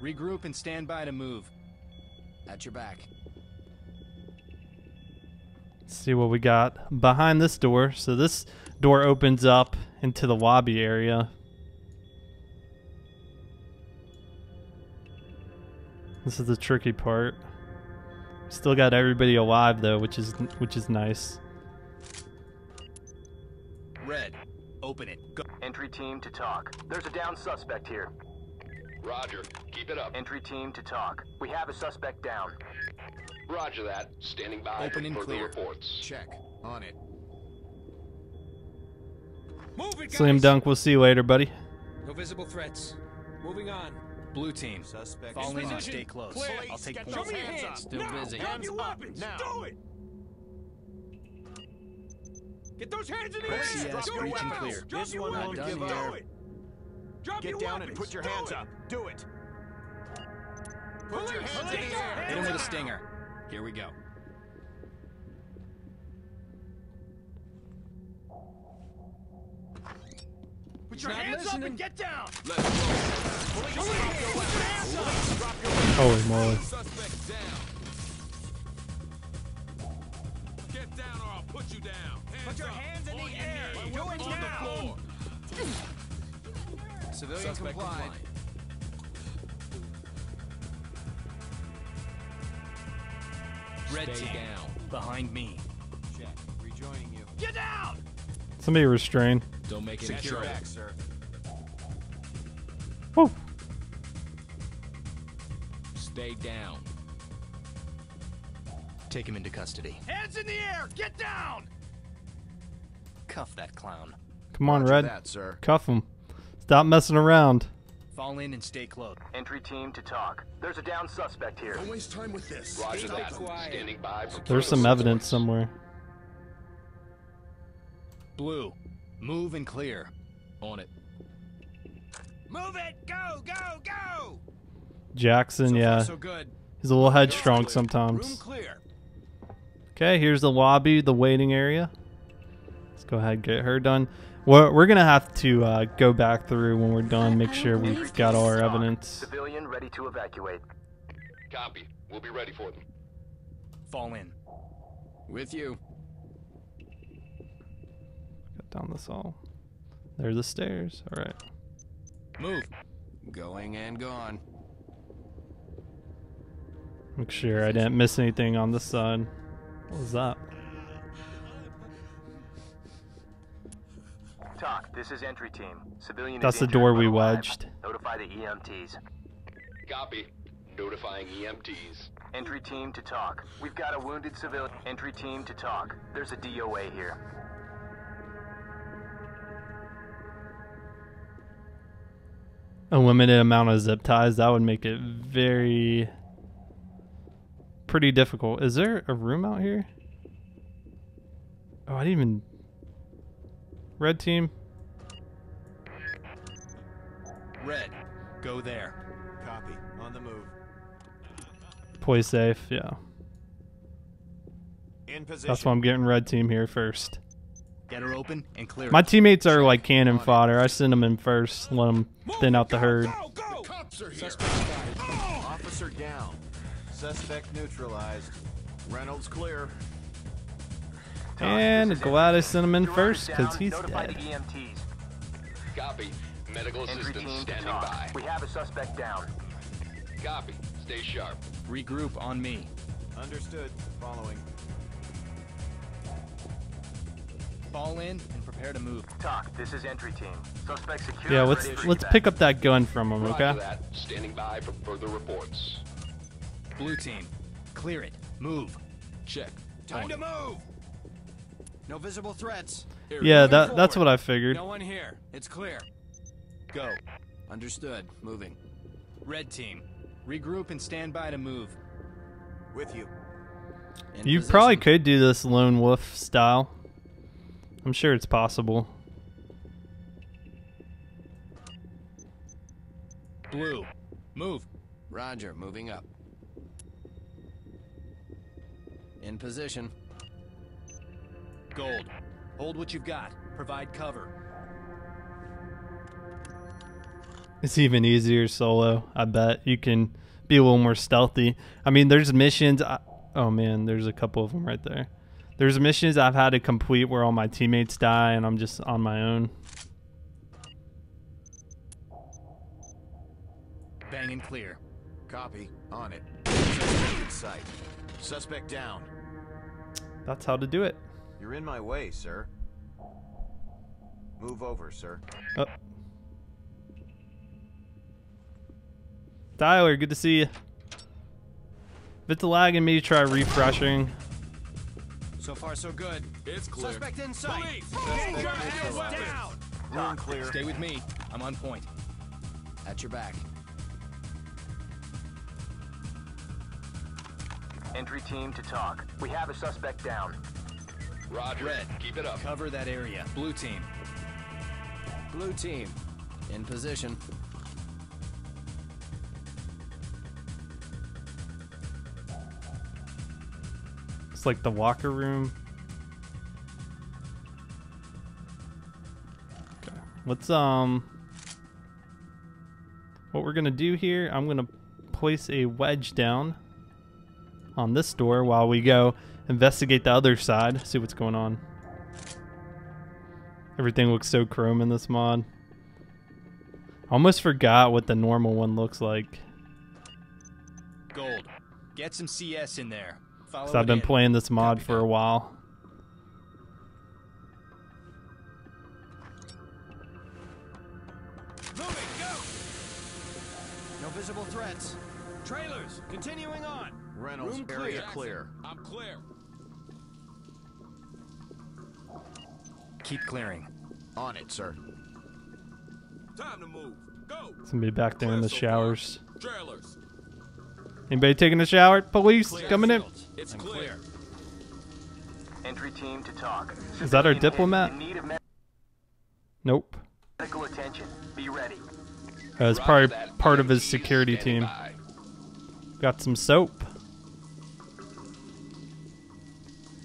Regroup and stand by to move. At your back. see what we got behind this door. So this door opens up into the lobby area. This is the tricky part. Still got everybody alive though, which is which is nice. Red. Open it. Go. Entry team to talk. There's a down suspect here. Roger. Keep it up. Entry team to talk. We have a suspect down. Roger that. Standing by Open and further clear. reports. Check. On it. Move it, guys. Slam dunk. We'll see you later, buddy. No visible threats. Moving on. Blue team. Suspect Fall in and stay close. Clear. I'll take Get point. Show me your hands hands. up. Still Now. busy. Grab your up. weapons. Now. Do it. Get those hands in the air. CS, Drop your weapons. clear. Drop This your one won't weapons. give Do it. Drop Get your down weapons. and put your Do hands it. up. Do it. Put Police, your hands in the air. Hit him with a stinger. Here we go. Put your not hands up and get down. Let's go. Police, drop your weapons. Police, drop your weapons. Holy moly! Suspect down. Get down or I'll put you down. Hands Put your up. hands in the air. Do it On the floor. Civilian Suspect complied. compliant. Red Stay team. down. Behind me. Check. Rejoining you. Get down. Somebody restrain. Don't make any Get your back, sir. Woo! Stay down. Take him into custody. Hands in the air. Get down. Cuff that clown. Come on, Roger red. that, sir. Cuff him. Stop messing around. Fall in and stay close. Entry team to talk. There's a down suspect here. Don't waste time with this. Roger that. Standing by There's some evidence somewhere. Blue. Move and clear. On it. Move it. Go. Go. Go. Jackson, So yeah, so good. he's a little headstrong Room sometimes. clear. Okay, here's the lobby, the waiting area. Let's go ahead and get her done. We're, we're gonna have to uh, go back through when we're done, make sure we've got all our evidence. Civilian ready to evacuate. Copy. We'll be ready for them. Fall in. With you. Got down this hall. There's the stairs. All right. Move. Going and gone. Make sure I didn't miss anything on this side. What was that? Talk, this is entry team. Civilian That's the door we wedged. Notify the EMTs. Copy. Notifying EMTs. Entry team to talk. We've got a wounded civilian. Entry team to talk. There's a DOA here. A limited amount of zip ties. That would make it very pretty difficult. Is there a room out here? Oh, I didn't even. Red team. Red. Go there. Copy. On the move. Play safe. Yeah. In position. That's why I'm getting red team here first. Get her open and clear My teammates are like cannon fodder. I send them in first, let them thin out the herd. Go. Go. Cops are here. Suspect spotted. Ah! Officer down. Suspect neutralized. Reynolds clear. Talk, And this is glad I entry sent him in first because he's dead. Copy. Medical assistance team standing by. We have a suspect down. Copy. Stay sharp. Regroup on me. Understood. Following. Fall in and prepare to move. Talk, this is entry team. Suspect secure. Yeah, let's let's pick up that gun from him, okay? that. Standing by for further reports. Blue team. Clear it. Move. Check. Time to move. No visible threats. Yeah, that that's what I figured. No one here. It's clear. Go. Understood. Moving. Red team, regroup and stand by to move. With you. In You position. probably could do this lone wolf style. I'm sure it's possible. Blue, move. Roger. Moving up. In position. Gold, hold what you've got. Provide cover. It's even easier solo. I bet you can be a little more stealthy. I mean, there's missions. I, oh man, there's a couple of them right there. There's missions I've had to complete where all my teammates die and I'm just on my own. Bang and clear. Copy. On it. Suspect in sight. Suspect down. That's how to do it. You're in my way, sir. Move over, sir. Oh. Tyler, good to see you. If it's lagging me, try refreshing. So far, so good. It's clear. Suspect in sight. Police! Suspect Drop your down. weapons! down. Room clear. Stay with me. I'm on point. At your back. Entry team to talk. We have a suspect down. Roger. Red. Keep it up. Cover that area. Blue team, Blue team. In position. It's like the locker room. Okay. Let's um what we're gonna do here, I'm gonna place a wedge down on this door while we go investigate the other side, see what's going on. Everything looks so chrome in this mod. Almost forgot what the normal one looks like. gold. Get some CS in there. Follow Cause I've been in. playing this mod Copy for a while. Moving. Go. No visible threats. Trailers. Continuing on. Reynolds, Room area clear. clear. I'm clear. Keep clearing. On it, sir. Time to move. Go. Somebody back there in the Clear so far. showers. Trailers. Anybody taking a shower? Police Clear. coming in. It's I'm clear. clear. Entry team to talk. Is that our diplomat? In need of Nope. medical attention. Be ready. That was Roger probably part of his security team. Got some soap.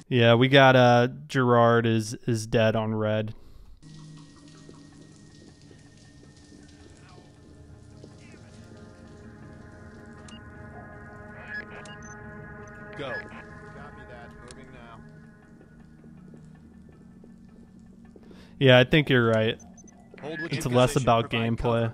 Yeah, we got uh Girard is is dead on red. Go. Copy that. Moving now. Yeah, I think you're right. It's less about gameplay. cover.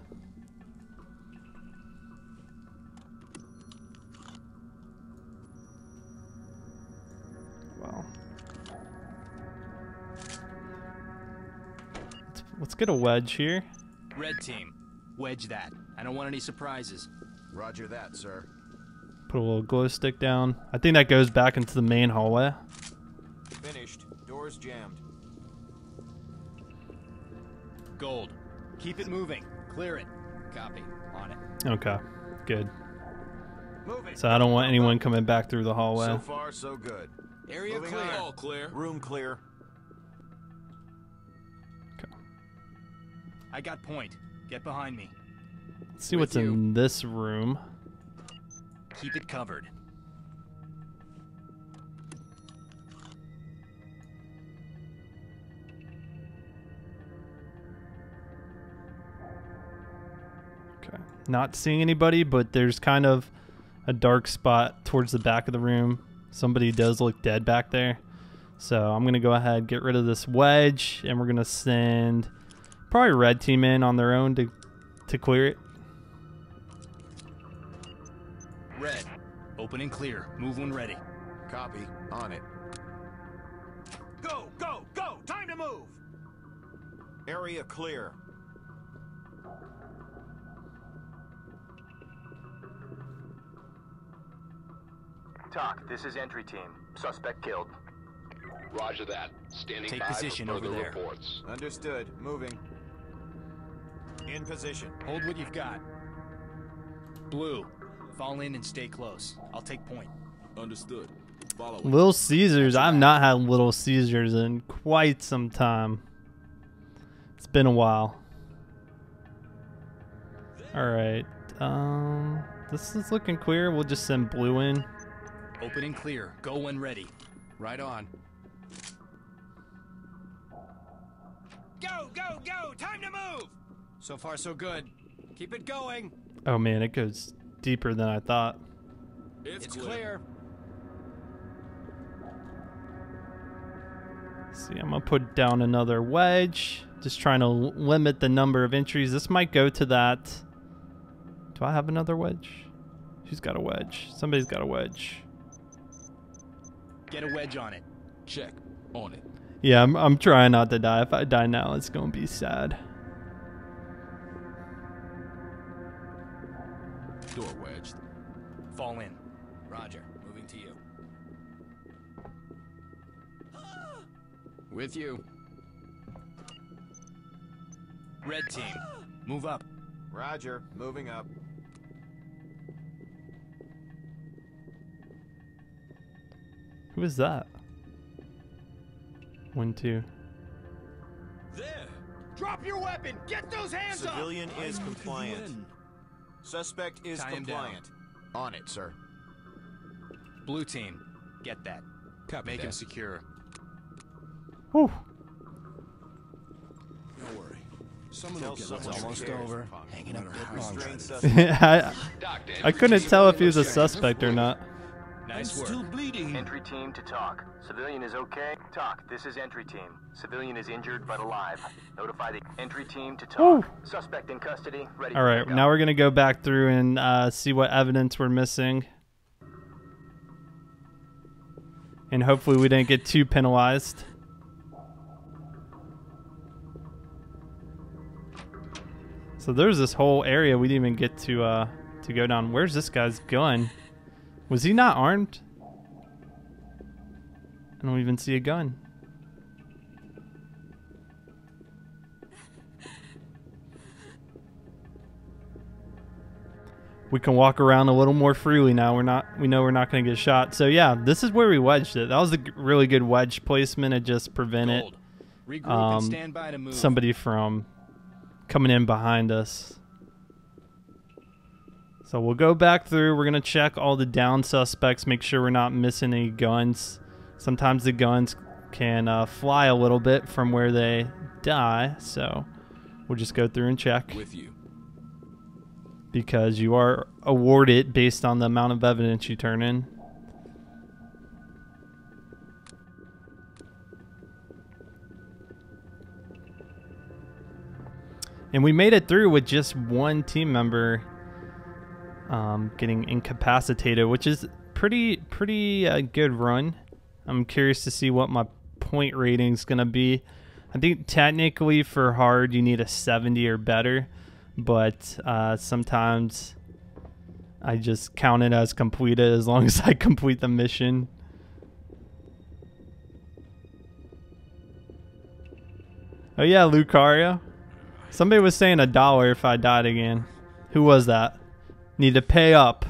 Get a wedge here. Red team, wedge that. I don't want any surprises. Roger that, sir. Put a little glow stick down. I think that goes back into the main hallway. Finished. Doors jammed. Gold. Keep it moving. Clear it. Copy. On it. Okay, good. Moving. So I don't want anyone coming back through the hallway. So far, so good. Area Moving clear. on. All clear. Room clear. I got point. Get behind me. Let's see With what's in this room. Keep it covered. Okay. Not seeing anybody, but there's kind of a dark spot towards the back of the room. Somebody does look dead back there. So I'm going to go ahead get rid of this wedge and we're going to send probably red team in on their own to to clear it. Red. Open and clear. Move when ready. Copy. On it. Go, go, go! Time to move! Area clear. Talk. This is entry team. Suspect killed. Roger that. Standing Take by position for over further there. reports. Understood. Moving. In position. Hold what you've got. Blue, fall in and stay close. I'll take point. Understood. Follow. Little Caesars. I've not had Little Caesars in quite some time. It's been a while. All right. Um, this is looking clear. We'll just send blue in. Open and clear. Go when ready. Right on. Go, go, go! Time to move! So far, so good. Keep it going. Oh man, it goes deeper than I thought. It's, It's clear. clear. See, I'm gonna put down another wedge. Just trying to limit the number of entries. This might go to that. Do I have another wedge? She's got a wedge. Somebody's got a wedge. Get a wedge on it. Check. On it. Yeah, I'm, I'm trying not to die. If I die now, it's gonna be sad. With you. Red team, move up. Roger. Moving up. Who is that? One, two. There! Drop your weapon! Get those hands up! Civilian is compliant. Suspect is Tie compliant. On it, sir. Blue team, get that. Copy Make that. him secure. Whew. Don't worry. Someone Tell will get someone almost cares. over. Hanging up that long Restrained side. I, I couldn't tell if he was a suspect or not. Nice work. still bleeding. Entry team to talk. Civilian is okay. Talk. This is entry team. Civilian is injured but alive. Notify the entry team to talk. Suspect in custody. Ready. All for now we're gonna go back through and uh, see what evidence we're missing, and hopefully we didn't get too penalized. So there's this whole area we didn't even get to uh, to go down. Where's this guy's gun? Was he not armed? I don't even see a gun. we can walk around a little more freely now. We're not, we know we're not going to get shot. So yeah, this is where we wedged it. That was a really good wedge placement. It just prevented. Um, and stand by to move. somebody from coming in behind us. So we'll go back through. We're gonna check all the down suspects, make sure we're not missing any guns. Sometimes the guns can uh, fly a little bit from where they die, so we'll just go through and check With you. because you are awarded based on the amount of evidence you turn in. And we made it through with just one team member um, getting incapacitated, which is pretty pretty uh, good run. I'm curious to see what my point rating is gonna be. I think technically for hard you need a 70 or better, but uh, sometimes I just count it as completed as long as I complete the mission. Oh yeah, Lucario. Somebody was saying a dollar if I died again. Who was that? Need to pay up.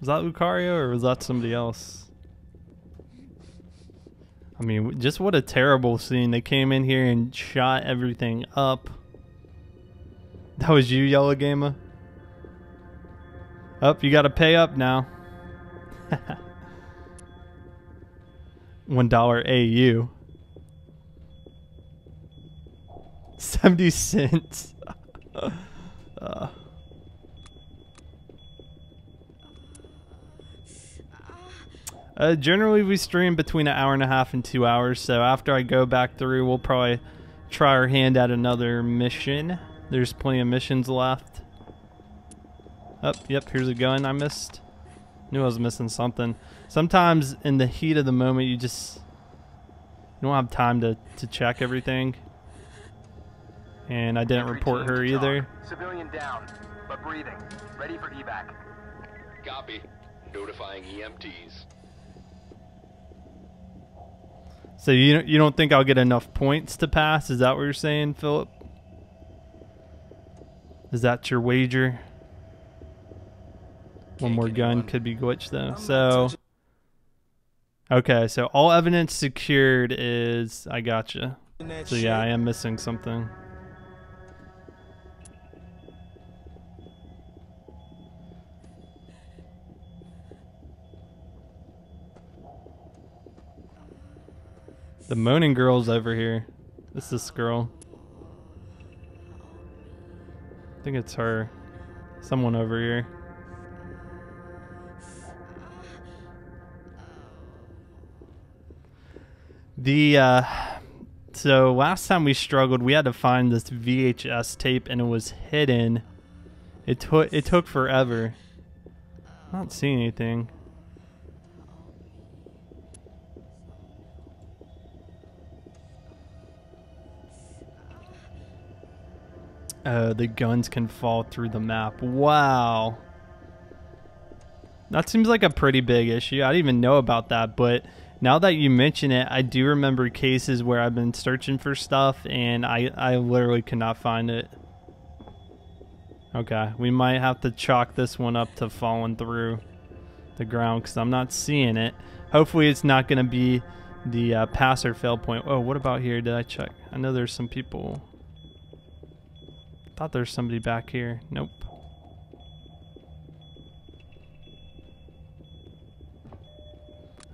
Was that Lucario or was that somebody else? I mean, just what a terrible scene. They came in here and shot everything up. That was you, Yellow Gamer? Up, you gotta pay up now. One dollar AU. Seventy cents. uh. Uh, generally, we stream between an hour and a half and two hours. So after I go back through, we'll probably try our hand at another mission. There's plenty of missions left. Up, yep, here's a gun I missed. Knew I was missing something. Sometimes in the heat of the moment, you just you don't have time to, to check everything. And I didn't report her either. Civilian down, but breathing. Ready for evac. Copy. Notifying EMTs. So you you don't think I'll get enough points to pass? Is that what you're saying, Philip? Is that your wager? One more gun could be glitched though. So Okay, so all evidence secured is I gotcha. So yeah, I am missing something. The moaning girl's over here. It's this girl. I think it's her. Someone over here. The uh so last time we struggled, we had to find this VHS tape and it was hidden. It took it took forever. Not seeing anything. Uh, the guns can fall through the map. Wow. That seems like a pretty big issue. I didn't even know about that, but now that you mention it, I do remember cases where I've been searching for stuff and I, I literally could not find it. Okay, we might have to chalk this one up to falling through the ground because I'm not seeing it. Hopefully it's not going to be the uh, pass or fail point. Oh, what about here? Did I check? I know there's some people. Thought there's somebody back here. Nope.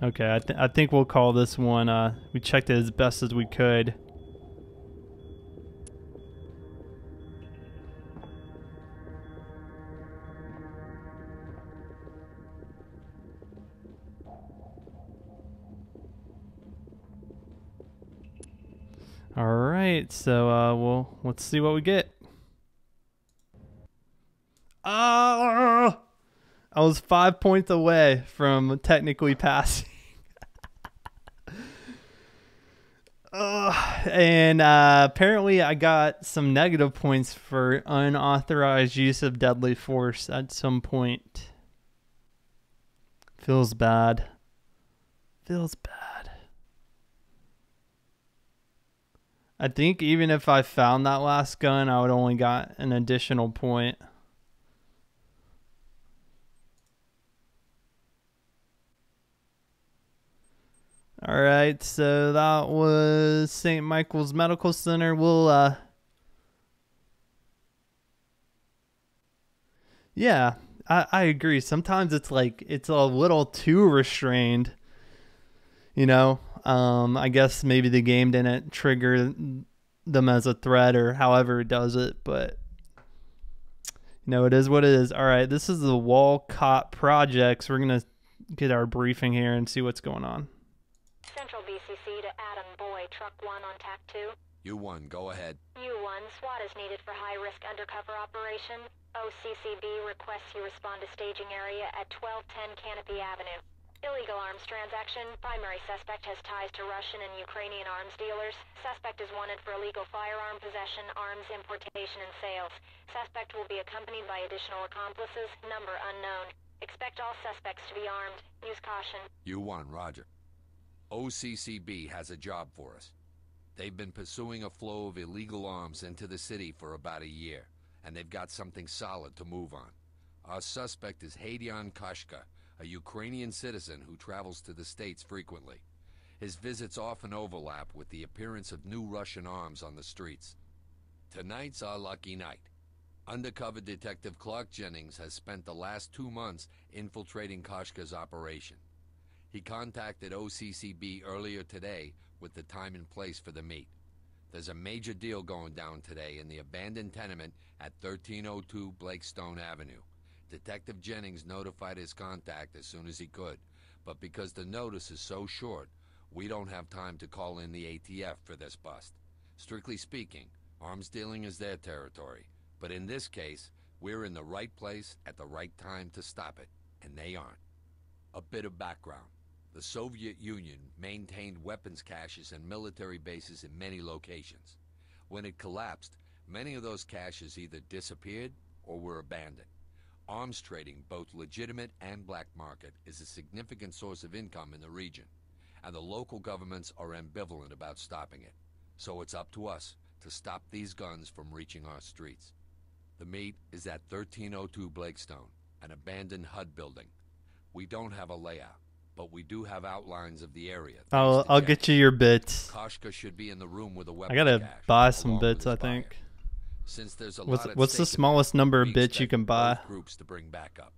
Okay, I, th I think we'll call this one. Uh, we checked it as best as we could. All right, so uh, we'll let's see what we get. Ah! I was five points away from technically passing. uh, and uh, apparently, I got some negative points for unauthorized use of deadly force at some point. Feels bad. Feels bad. I think even if I found that last gun, I would only got an additional point. All right, so that was St. Michael's Medical Center. We'll uh Yeah, I, I agree. Sometimes it's like it's a little too restrained. You know, um, I guess maybe the game didn't trigger them as a threat or however it does it, but you know, it is what it is. All right, this is the Wolcott Projects. We're gonna get our briefing here and see what's going on. Central BCC to Adam Boy, Truck 1 on TAC 2. U1, go ahead. U1, SWAT is needed for high-risk undercover operation. OCCB requests you respond to staging area at 1210 Canopy Avenue. Illegal arms transaction. Primary suspect has ties to Russian and Ukrainian arms dealers. Suspect is wanted for illegal firearm possession, arms importation, and sales. Suspect will be accompanied by additional accomplices. Number unknown. Expect all suspects to be armed. Use caution. U1, roger. OCCB has a job for us. They've been pursuing a flow of illegal arms into the city for about a year, and they've got something solid to move on. Our suspect is Hadeon Koshka, a Ukrainian citizen who travels to the States frequently. His visits often overlap with the appearance of new Russian arms on the streets. Tonight's our lucky night. Undercover Detective Clark Jennings has spent the last two months infiltrating Koshka's operation. He contacted OCCB earlier today with the time and place for the meet. There's a major deal going down today in the abandoned tenement at 1302 Blakestone Avenue. Detective Jennings notified his contact as soon as he could, but because the notice is so short, we don't have time to call in the ATF for this bust. Strictly speaking, arms dealing is their territory, but in this case, we're in the right place at the right time to stop it, and they aren't. A bit of background. The Soviet Union maintained weapons caches and military bases in many locations. When it collapsed, many of those caches either disappeared or were abandoned. Arms trading, both legitimate and black market, is a significant source of income in the region. and the local governments are ambivalent about stopping it. So it's up to us to stop these guns from reaching our streets. The meet is at 1302 Blakestone, an abandoned HUD building. We don't have a layout, but we do have outlines of the area. I'll I'll get you your bits. Koshka should be in the room with a I weapons gotta cache, buy some bits. I buyer. think. Since there's a What's what's the smallest number of bits you can buy? groups to bring back up.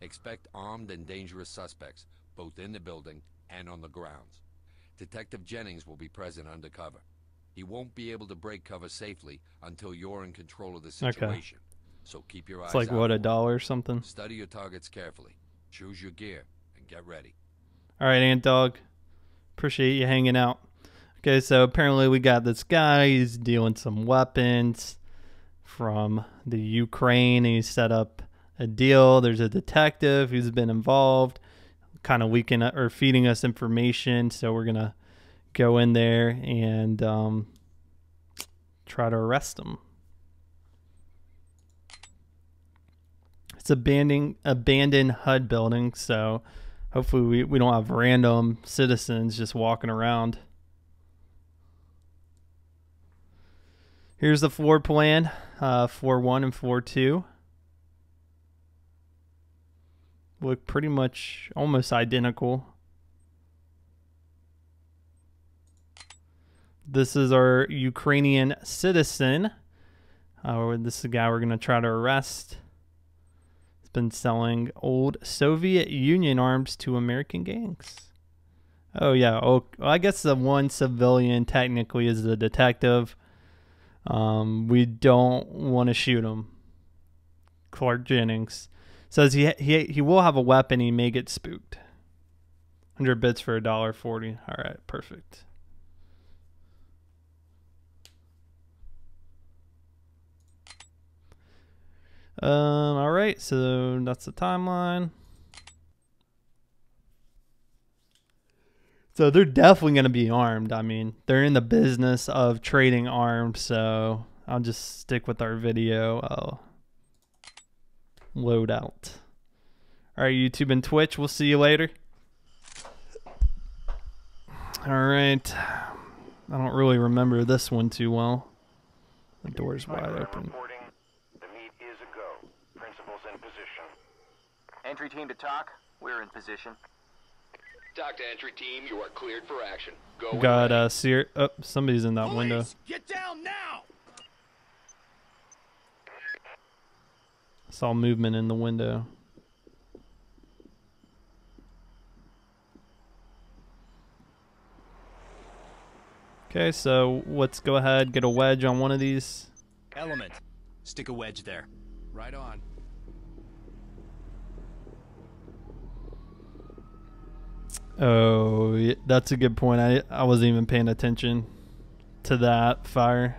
Expect armed and dangerous suspects, both in the building and on the grounds. Detective Jennings will be present undercover. He won't be able to break cover safely until you're in control of the Okay. situation. So keep your eyes It's like what a dollar or something. Study your targets carefully. Choose your gear and get ready. All right, Ant Dog. Appreciate you hanging out. Okay, so apparently we got this guy. He's dealing some weapons from the Ukraine. He set up a deal. There's a detective who's been involved, kind of leaking or feeding us information. So we're gonna go in there and um, try to arrest him. It's abandoned abandoned HUD building, so hopefully we, we don't have random citizens just walking around. Here's the floor plan, uh, floor one and floor two. Look pretty much almost identical. This is our Ukrainian citizen. Uh, this is the guy we're going to try to arrest. He's been selling old Soviet Union arms to American gangs. Oh, yeah. Oh, I guess the one civilian technically is the detective. Um, we don't want to shoot him. Clark Jennings says he he he will have a weapon. He may get spooked. Hundred bits for a dollar forty. All right, perfect. Um. All right. So that's the timeline. So they're definitely going to be armed. I mean, they're in the business of trading arms. So I'll just stick with our video. I'll load out. All right, YouTube and Twitch. We'll see you later. All right. I don't really remember this one too well. The door's wide open. The meet is a go. Principal's in position. Entry team to talk. We're in position. Talk to entry team. You are cleared for action. Go. Got ready. uh, Sear. Oh, somebody's in that window. Get down now! Saw movement in the window. Okay, so let's go ahead get a wedge on one of these. Element. Stick a wedge there. Right on. Oh, yeah, that's a good point. I I wasn't even paying attention to that fire.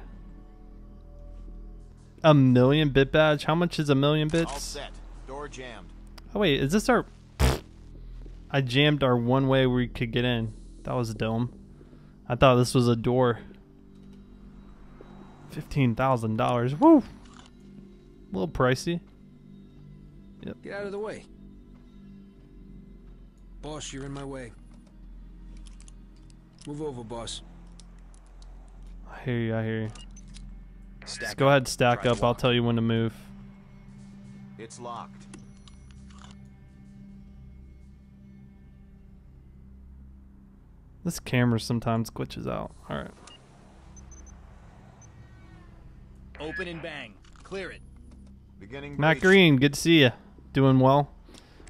A million bit badge. How much is a million bits? All set. Door jammed. Oh wait, is this our? I jammed our one way we could get in. That was dumb. I thought this was a door. Fifteen thousand dollars. Woo. A little pricey. Yep. Get out of the way. Boss, you're in my way. Move over, boss. I hear you. I hear you. Stack Just go ahead, stack Try up. I'll tell you when to move. It's locked. This camera sometimes glitches out. All right. Open and bang. Clear it. Beginning Matt breach. Green, good to see you. Doing well.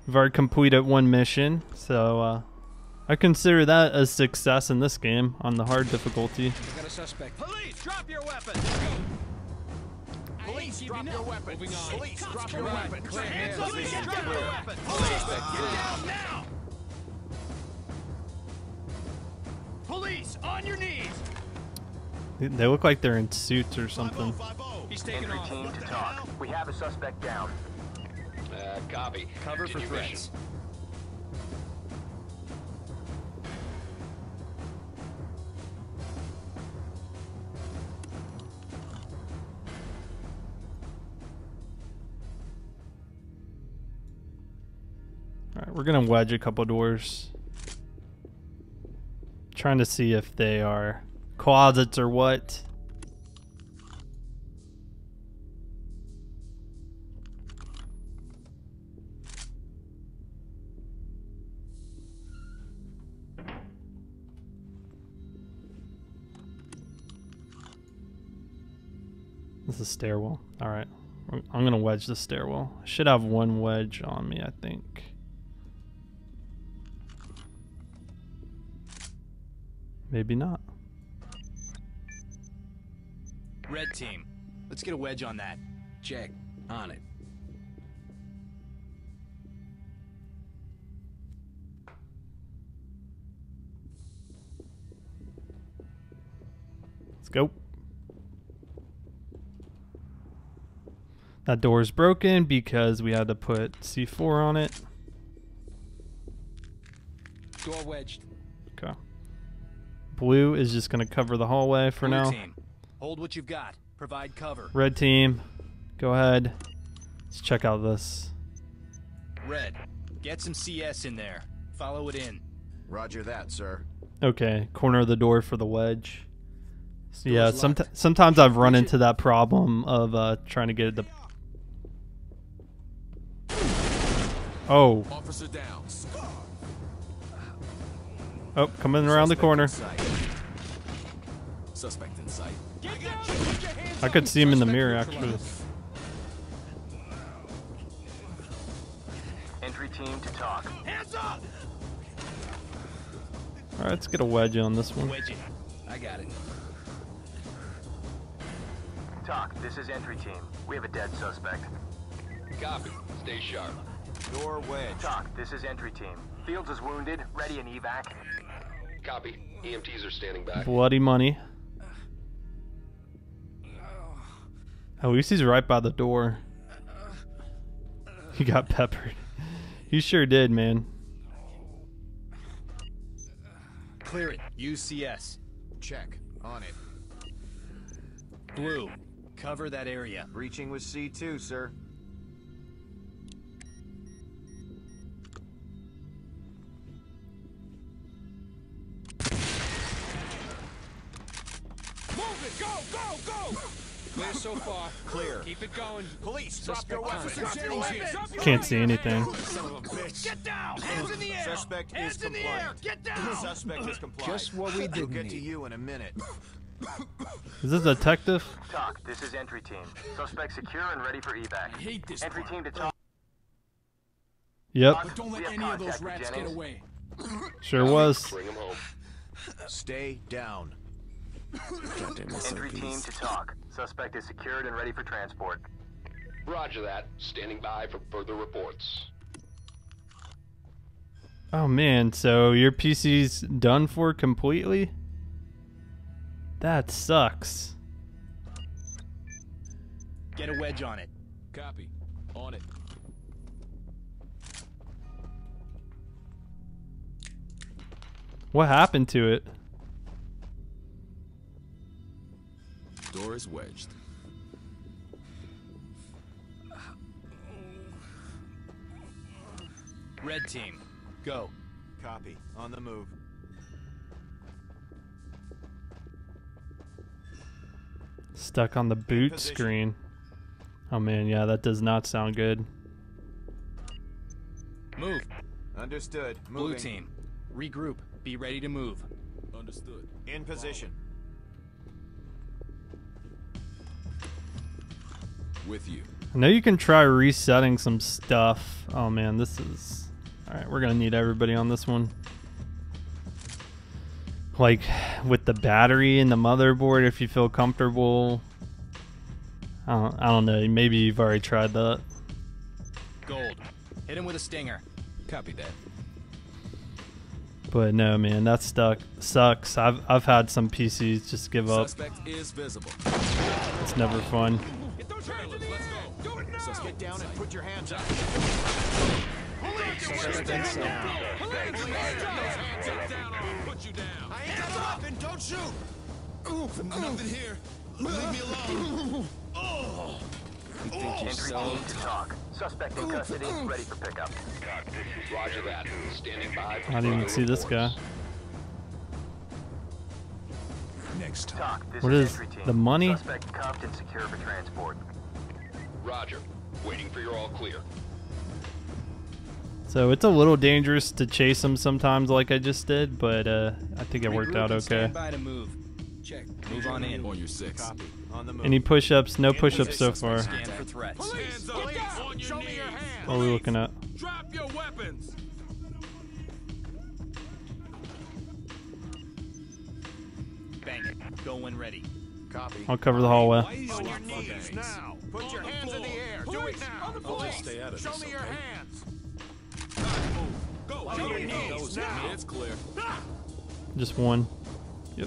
We've already completed one mission, so uh, I consider that a success in this game on the hard difficulty. I got a suspect. Police, drop your weapons! Police, drop your weapons! On. Police, drop your weapons! Clear. Hands up, Police, drop drop your your weapons! Police, get down now! Police, on your knees! They- They look like they're in suits or something. He's taking Entry off. team to talk. We have a suspect down. Copy. Cover for Continue mission. threats. All right, we're gonna wedge a couple doors. Trying to see if they are closets or what. This is a stairwell. All right. I'm going to wedge the stairwell. I should have one wedge on me, I think. Maybe not. Red team. Let's get a wedge on that. Check. On it. Let's go. That door is broken because we had to put C4 on it. Door wedged. Okay. Blue is just going to cover the hallway for Blue now. team. Hold what you've got. Provide cover. Red team, go ahead. Let's check out this. Red. Get some CS in there. Follow it in. Roger that, sir. Okay, corner of the door for the wedge. So yeah, Door's somet- locked. sometimes I've run into that problem of uh, trying to get the. Oh, Officer down. oh, coming around the Suspect corner. in sight. Suspect in sight. I could see him in the mirror actually. Entry team to talk. Hands up! All right, let's get a wedge on this one. Wedge. I got it. Talk, this is entry team. We have a dead suspect. Copy. Stay sharp. Door wedge. Talk, this is entry team. Fields is wounded, ready an evac. Copy. EMTs are standing by. Bloody money. At least he's right by the door. He got peppered. He sure did, man. Clear it. Use CS. Check. On it. Blue. Cover that area. Breaching with C2, sir. Go, go, go! Clear so far. Clear. Keep it going. Police, drop Suspect your weapons. Drop your weapons. Can't see anything. Son of a bitch. Get down! Hands in the air! Suspect Hands is in the air! Get down! Suspect is compliant. Just what we We'll didn't get to you in a minute. Is this a detective? Talk, this is entry team. Suspect secure and ready for evac. I hate this Entry part. team to talk. Yep, But don't let any of those contact with rats get away. sure was. Bring them home. Stay down. Entry team to talk. Suspect is secured and ready for transport. Roger that. Standing by for further reports. Oh man, so your PC's done for completely? That sucks. Get a wedge on it. Copy. On it. What happened to it? Door is wedged. Red team. Go. Copy. On the move. Stuck on the boot position. screen. Oh man, yeah, that does not sound good. Move. Understood. Blue team. Regroup. Be ready to move. Understood. In position. With you. I know you can try resetting some stuff. Oh man, this is. Alright, we're gonna need everybody on this one. Like with the battery and the motherboard, if you feel comfortable. I don't, I don't know. Maybe you've already tried that. Gold. Hit him with a stinger. Copy that. But no, man, that stuck sucks. I've I've had some PCs just give up. Suspect is visible. It's never fun. Do it! Get down and put your hands up. Suspects down. Police! Hands up! Hands up, down, or I'll put you down. Hands up! And don't shoot! Nothing here. Leave me alone. Entry team to talk. Suspect in custody, ready for pickup. Roger that. Standing by I didn't even see this guy. next time. Talk, What is, is the money? Suspect cuffed and secure for transport. Roger. Waiting for your all clear. So it's a little dangerous to chase them sometimes, like I just did, but uh, I think it worked out okay. Stand by to move. Check. Move on in. On your six. Copy. On the move. Any push-ups? No push-ups so far. Scan for threats. Hands up. Your Show me your hands. What are we looking at? Drop your weapons. Bang it. Go when ready. Copy. I'll cover the hallway. On your knees now. Put On your the hands in the floor. air. Do it now. on the floor. Police, Stay out of Show this, me your hands. Go. On your knees Those- now. It's clear. Just one.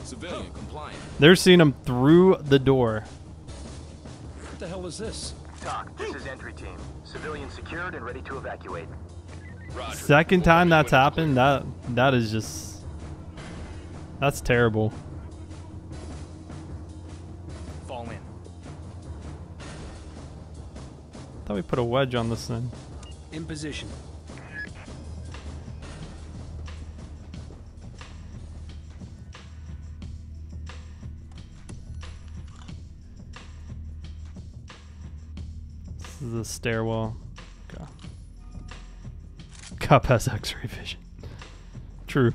Civilian compliant. They're seeing him through the door. What the hell is this? Talk, this is entry team. Civilian secured and ready to evacuate. Roger. Second time that's happened, that that is just that's terrible. Thought we put a wedge on this thing. In position. This is the stairwell. Okay. Cup has X-ray vision. True.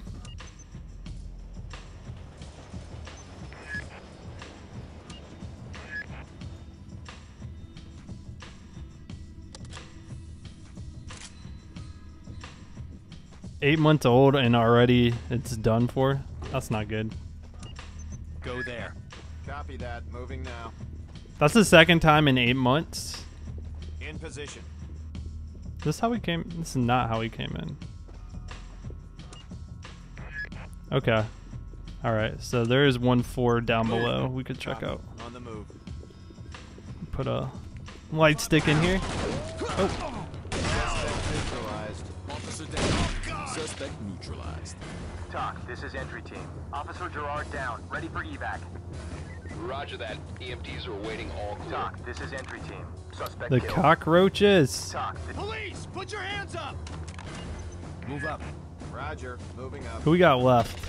Eight months old and already it's done for. That's not good. Go there. Copy that. Moving now. That's the second time in eight months. In position. This is how we came. This is not how we came in. Okay. All right. So there is one four down below. We could check Copy. out. On the move. Put a light stick in here. Suspect neutralized. Officer down. Suspect neutralized. Talk, this is entry team. Officer Girard down, ready for evac. Roger that. EMTs are awaiting all clear. Talk, this is entry team. Suspect The killed. cockroaches. Talk, th- Police, put your hands up. Move up. Roger. Moving up. Who we got left?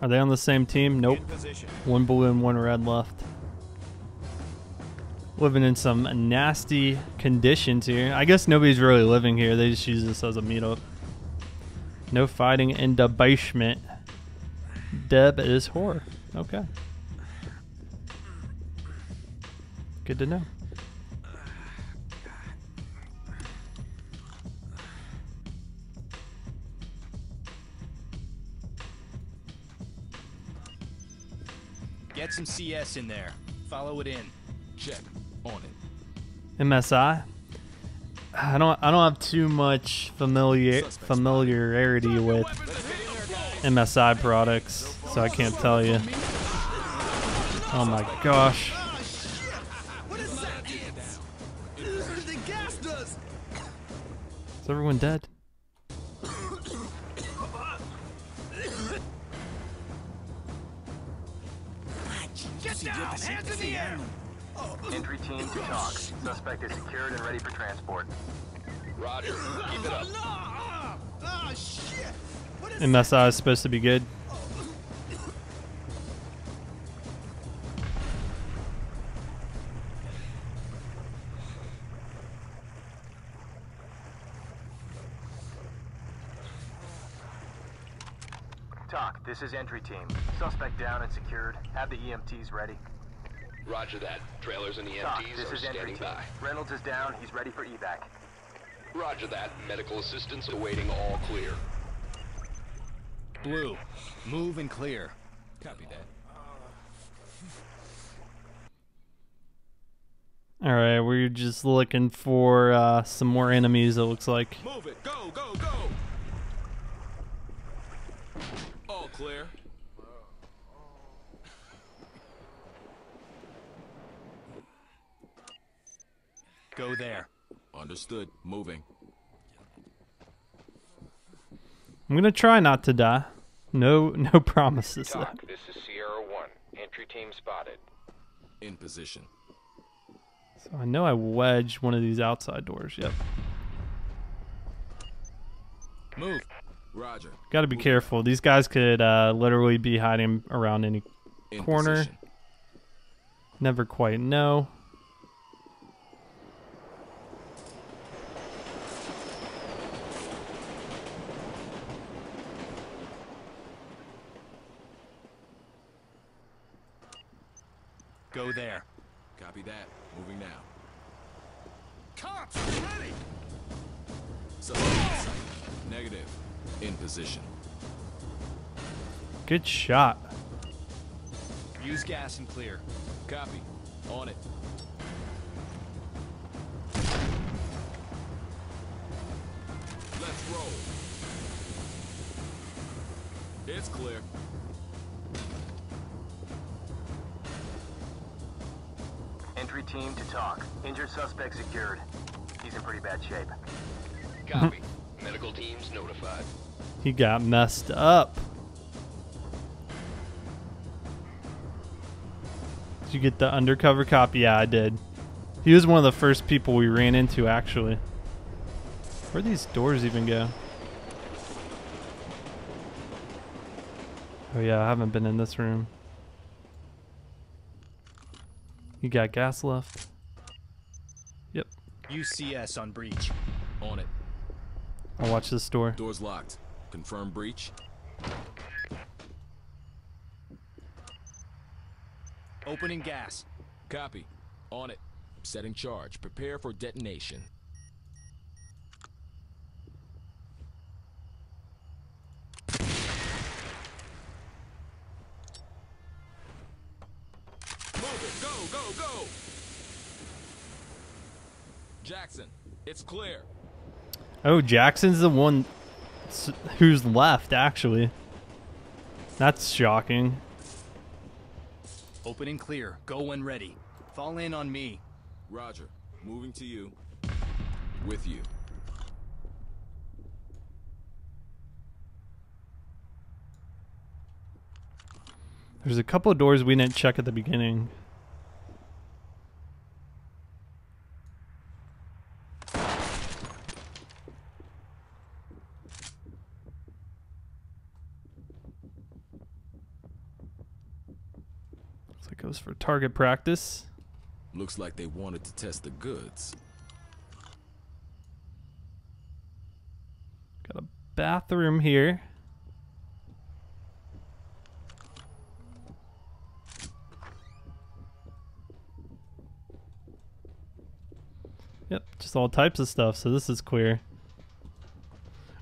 Are they on the same team? Nope. One blue and one red left. Living in some nasty conditions here. I guess nobody's really living here. They just use this as a meetup. No fighting in the basement. Deb is whore. Okay. Good to know. Get some CS in there. Follow it in. Check. On it. MSI. I don't. I don't have too much familiar familiarity with MSI products, so I can't tell you. Oh my gosh. Ah, what is that? The gas does. Is everyone dead? Get down. Hands in the air. Entry team to talk. Suspect is secured and ready for transport. Roger. Keep it up. Ah, shit. What is MSI is supposed to be good. Talk, this is entry team. Suspect down and secured. Have the EMTs ready. Roger that. Trailers and Talk, EMTs this are is entry standing team. by. Reynolds is down. He's ready for evac. Roger that. Medical assistance awaiting all clear. Blue. Move and clear. Copy that. All right, we're just looking for uh, some more enemies. It looks like. Move it. Go, go, go. All clear. Go there. Understood. Moving. I'm gonna try not to die. No, no promises. though. Talk, this is Sierra 1. Entry team spotted. In position. So I know I wedged one of these outside doors. Yep. Move. Roger. Got to be careful. These guys could uh, literally be hiding around any In corner. position. Never quite know. Go there. Copy that. Moving now. Cops, ready! Suspect in sight. Negative. In position. Good shot. Use gas and clear. Copy. On it. Let's roll. It's clear. Team to talk. Injured suspect secured. He's in pretty bad shape. Copy. Medical teams notified. He got messed up. Did you get the undercover cop? Yeah, I did. He was one of the first people we ran into, actually. Where these doors even go? Oh yeah, I haven't been in this room. You got gas left? Yep. UCS on breach. On it. I'll watch this door. Doors locked. Confirm breach. Opening gas. Copy. On it. Setting charge. Prepare for detonation. Move it. Go, go, go. Jackson, it's clear. Oh, Jackson's the one who's left, actually. That's shocking. Open and clear. Go when ready. Fall in on me. Roger. Moving to you. With you. There's a couple of doors we didn't check at the beginning. Was for target practice. Looks like they wanted to test the goods. Got a bathroom here. Yep, just all types of stuff, so this is queer.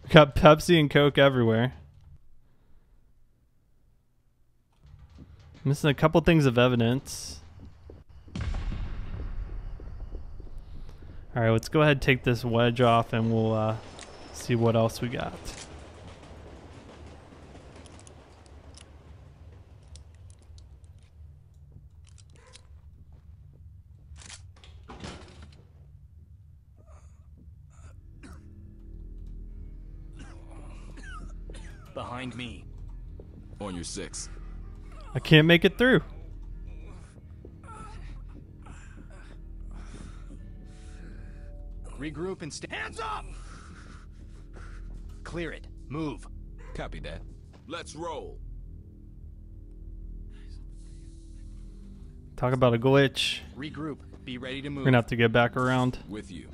We got Pepsi and Coke everywhere. Missing a couple things of evidence. Alright, let's go ahead and take this wedge off and we'll uh, see what else we got. Behind me. On your six. I can't make it through. Regroup and stand. Hands up! Clear it. Move. Copy that. Let's roll. Talk about a glitch. Regroup. Be ready to move. We're move. gonna have to get back around. With you.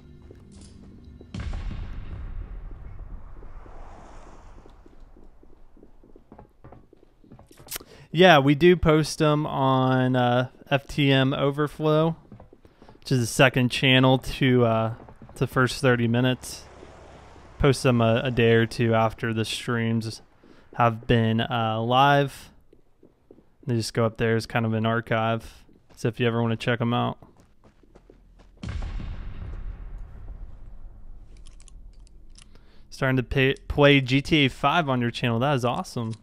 Yeah, we do post them on uh, FTM Overflow, which is the second channel to uh, to first 30 minutes. Post them a, a day or two after the streams have been uh, live. They just go up there as kind of an archive. So if you ever want to check them out. Starting to pay, play GTA 5 on your channel. That is awesome.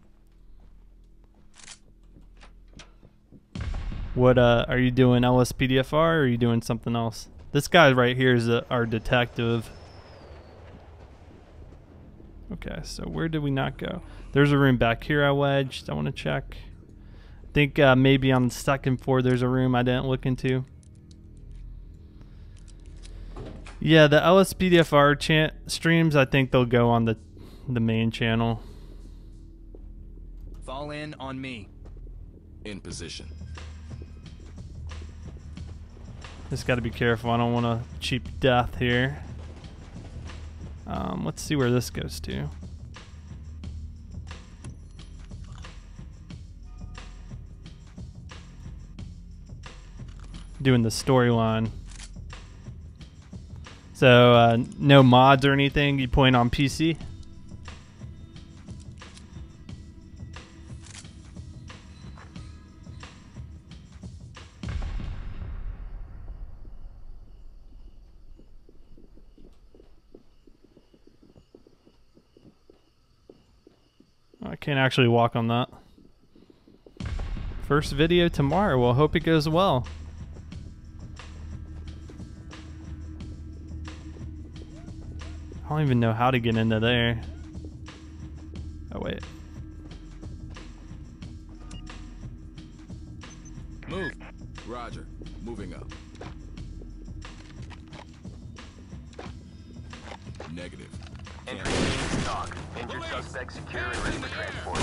What uh are you doing LSPDFR or are you doing something else? This guy right here is uh our detective. Okay, so where did we not go? There's a room back here I wedged. I want to check. I think uh, maybe on the second floor there's a room I didn't look into. Yeah, the LSPDFR chan- streams I think they'll go on the the main channel. Fall in on me. In position. Just got to be careful. I don't want a cheap death here. Um, let's see where this goes to. Doing the storyline. So, uh, no mods or anything you point on PC? Can't actually walk on that. First video tomorrow. Well, hope it goes well. I don't even know how to get into there. Oh, wait. Move. Roger. Moving up. Negative. Entry team to. Injured suspect secure and ready for transport.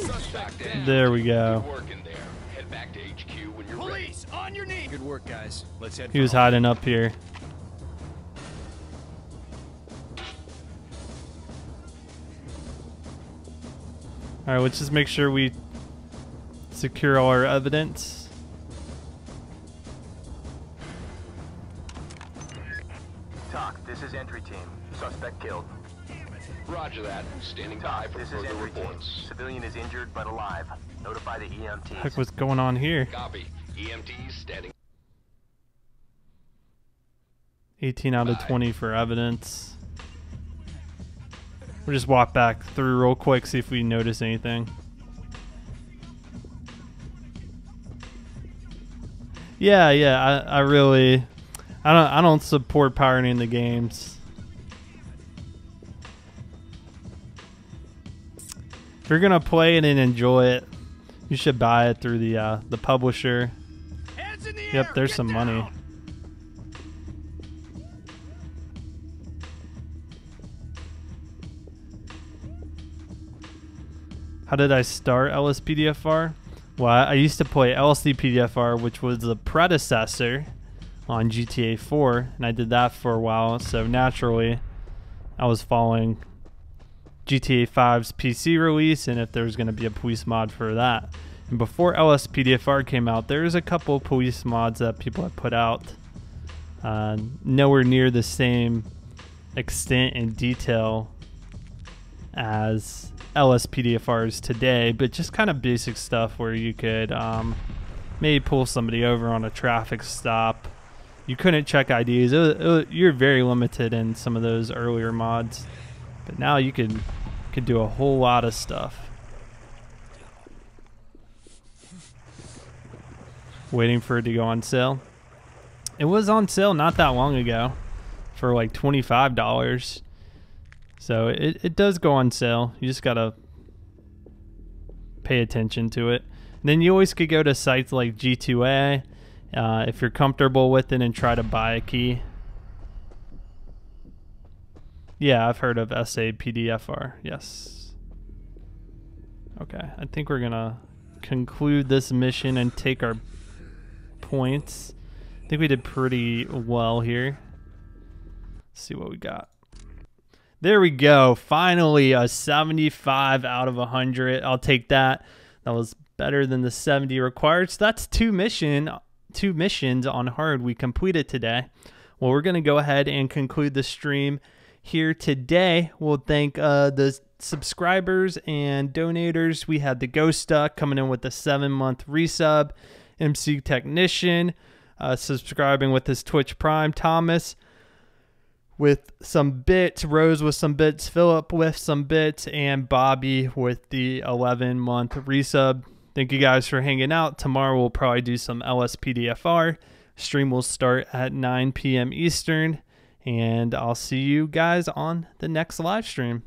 Suspect down. There we go. Good work in there. Head back to HQ when you're Police, on your knees. Good work, guys. Let's head He was home. hiding up here. Alright, let's just make sure we secure all our evidence. Standing by for this is further entry reports. Civilian is injured but alive. Notify the EMTs. Heck, what's going on here? Copy. EMTs standing. 18 out of 20 for evidence. We'll just walk back through real quick, see if we notice anything. Yeah, yeah, I, I really, I don't, I don't support pirating the games. If you're gonna play it and enjoy it, you should buy it through the uh, the publisher. The. Yep, there's Get some money. How did I start LSPDFR? Well, I I used to play LCPDFR, which was the predecessor on GTA 4, and I did that for a while. So naturally, I was following GTA 5's PC release and if there's going to be a police mod for that. And before LSPDFR came out, there was a couple police mods that people had put out. Uh, nowhere near the same extent and detail as LSPDFRs today, but just kind of basic stuff where you could um, maybe pull somebody over on a traffic stop. You couldn't check IDs. It was- it was- you're very limited in some of those earlier mods, but now you can could do a whole lot of stuff. Waiting for it to go on sale. It was on sale not that long ago for like twenty five dollars. So it, it does go on sale. You just gotta pay attention to it. And then you always could go to sites like G2A uh, if you're comfortable with it and try to buy a key. Yeah, I've heard of SAPDFR. Yes. Okay, I think we're gonna conclude this mission and take our points. I think we did pretty well here. Let's see what we got. There we go. Finally, a 75 out of 100. I'll take that. That was better than the 70 required. So that's two mission, two missions on hard we completed today. Well, we're gonna go ahead and conclude the stream here today. We'll thank uh, the subscribers and donators. We had the Ghost Duck coming in with a seven month resub. MC Technician uh, subscribing with his Twitch Prime. Thomas with some bits, Rose with some bits, Philip with some bits, and Bobby with the 11 month resub. Thank you guys for hanging out. Tomorrow we'll probably do some LSPDFR. Stream will start at 9 p.m. Eastern, and I'll see you guys on the next live stream.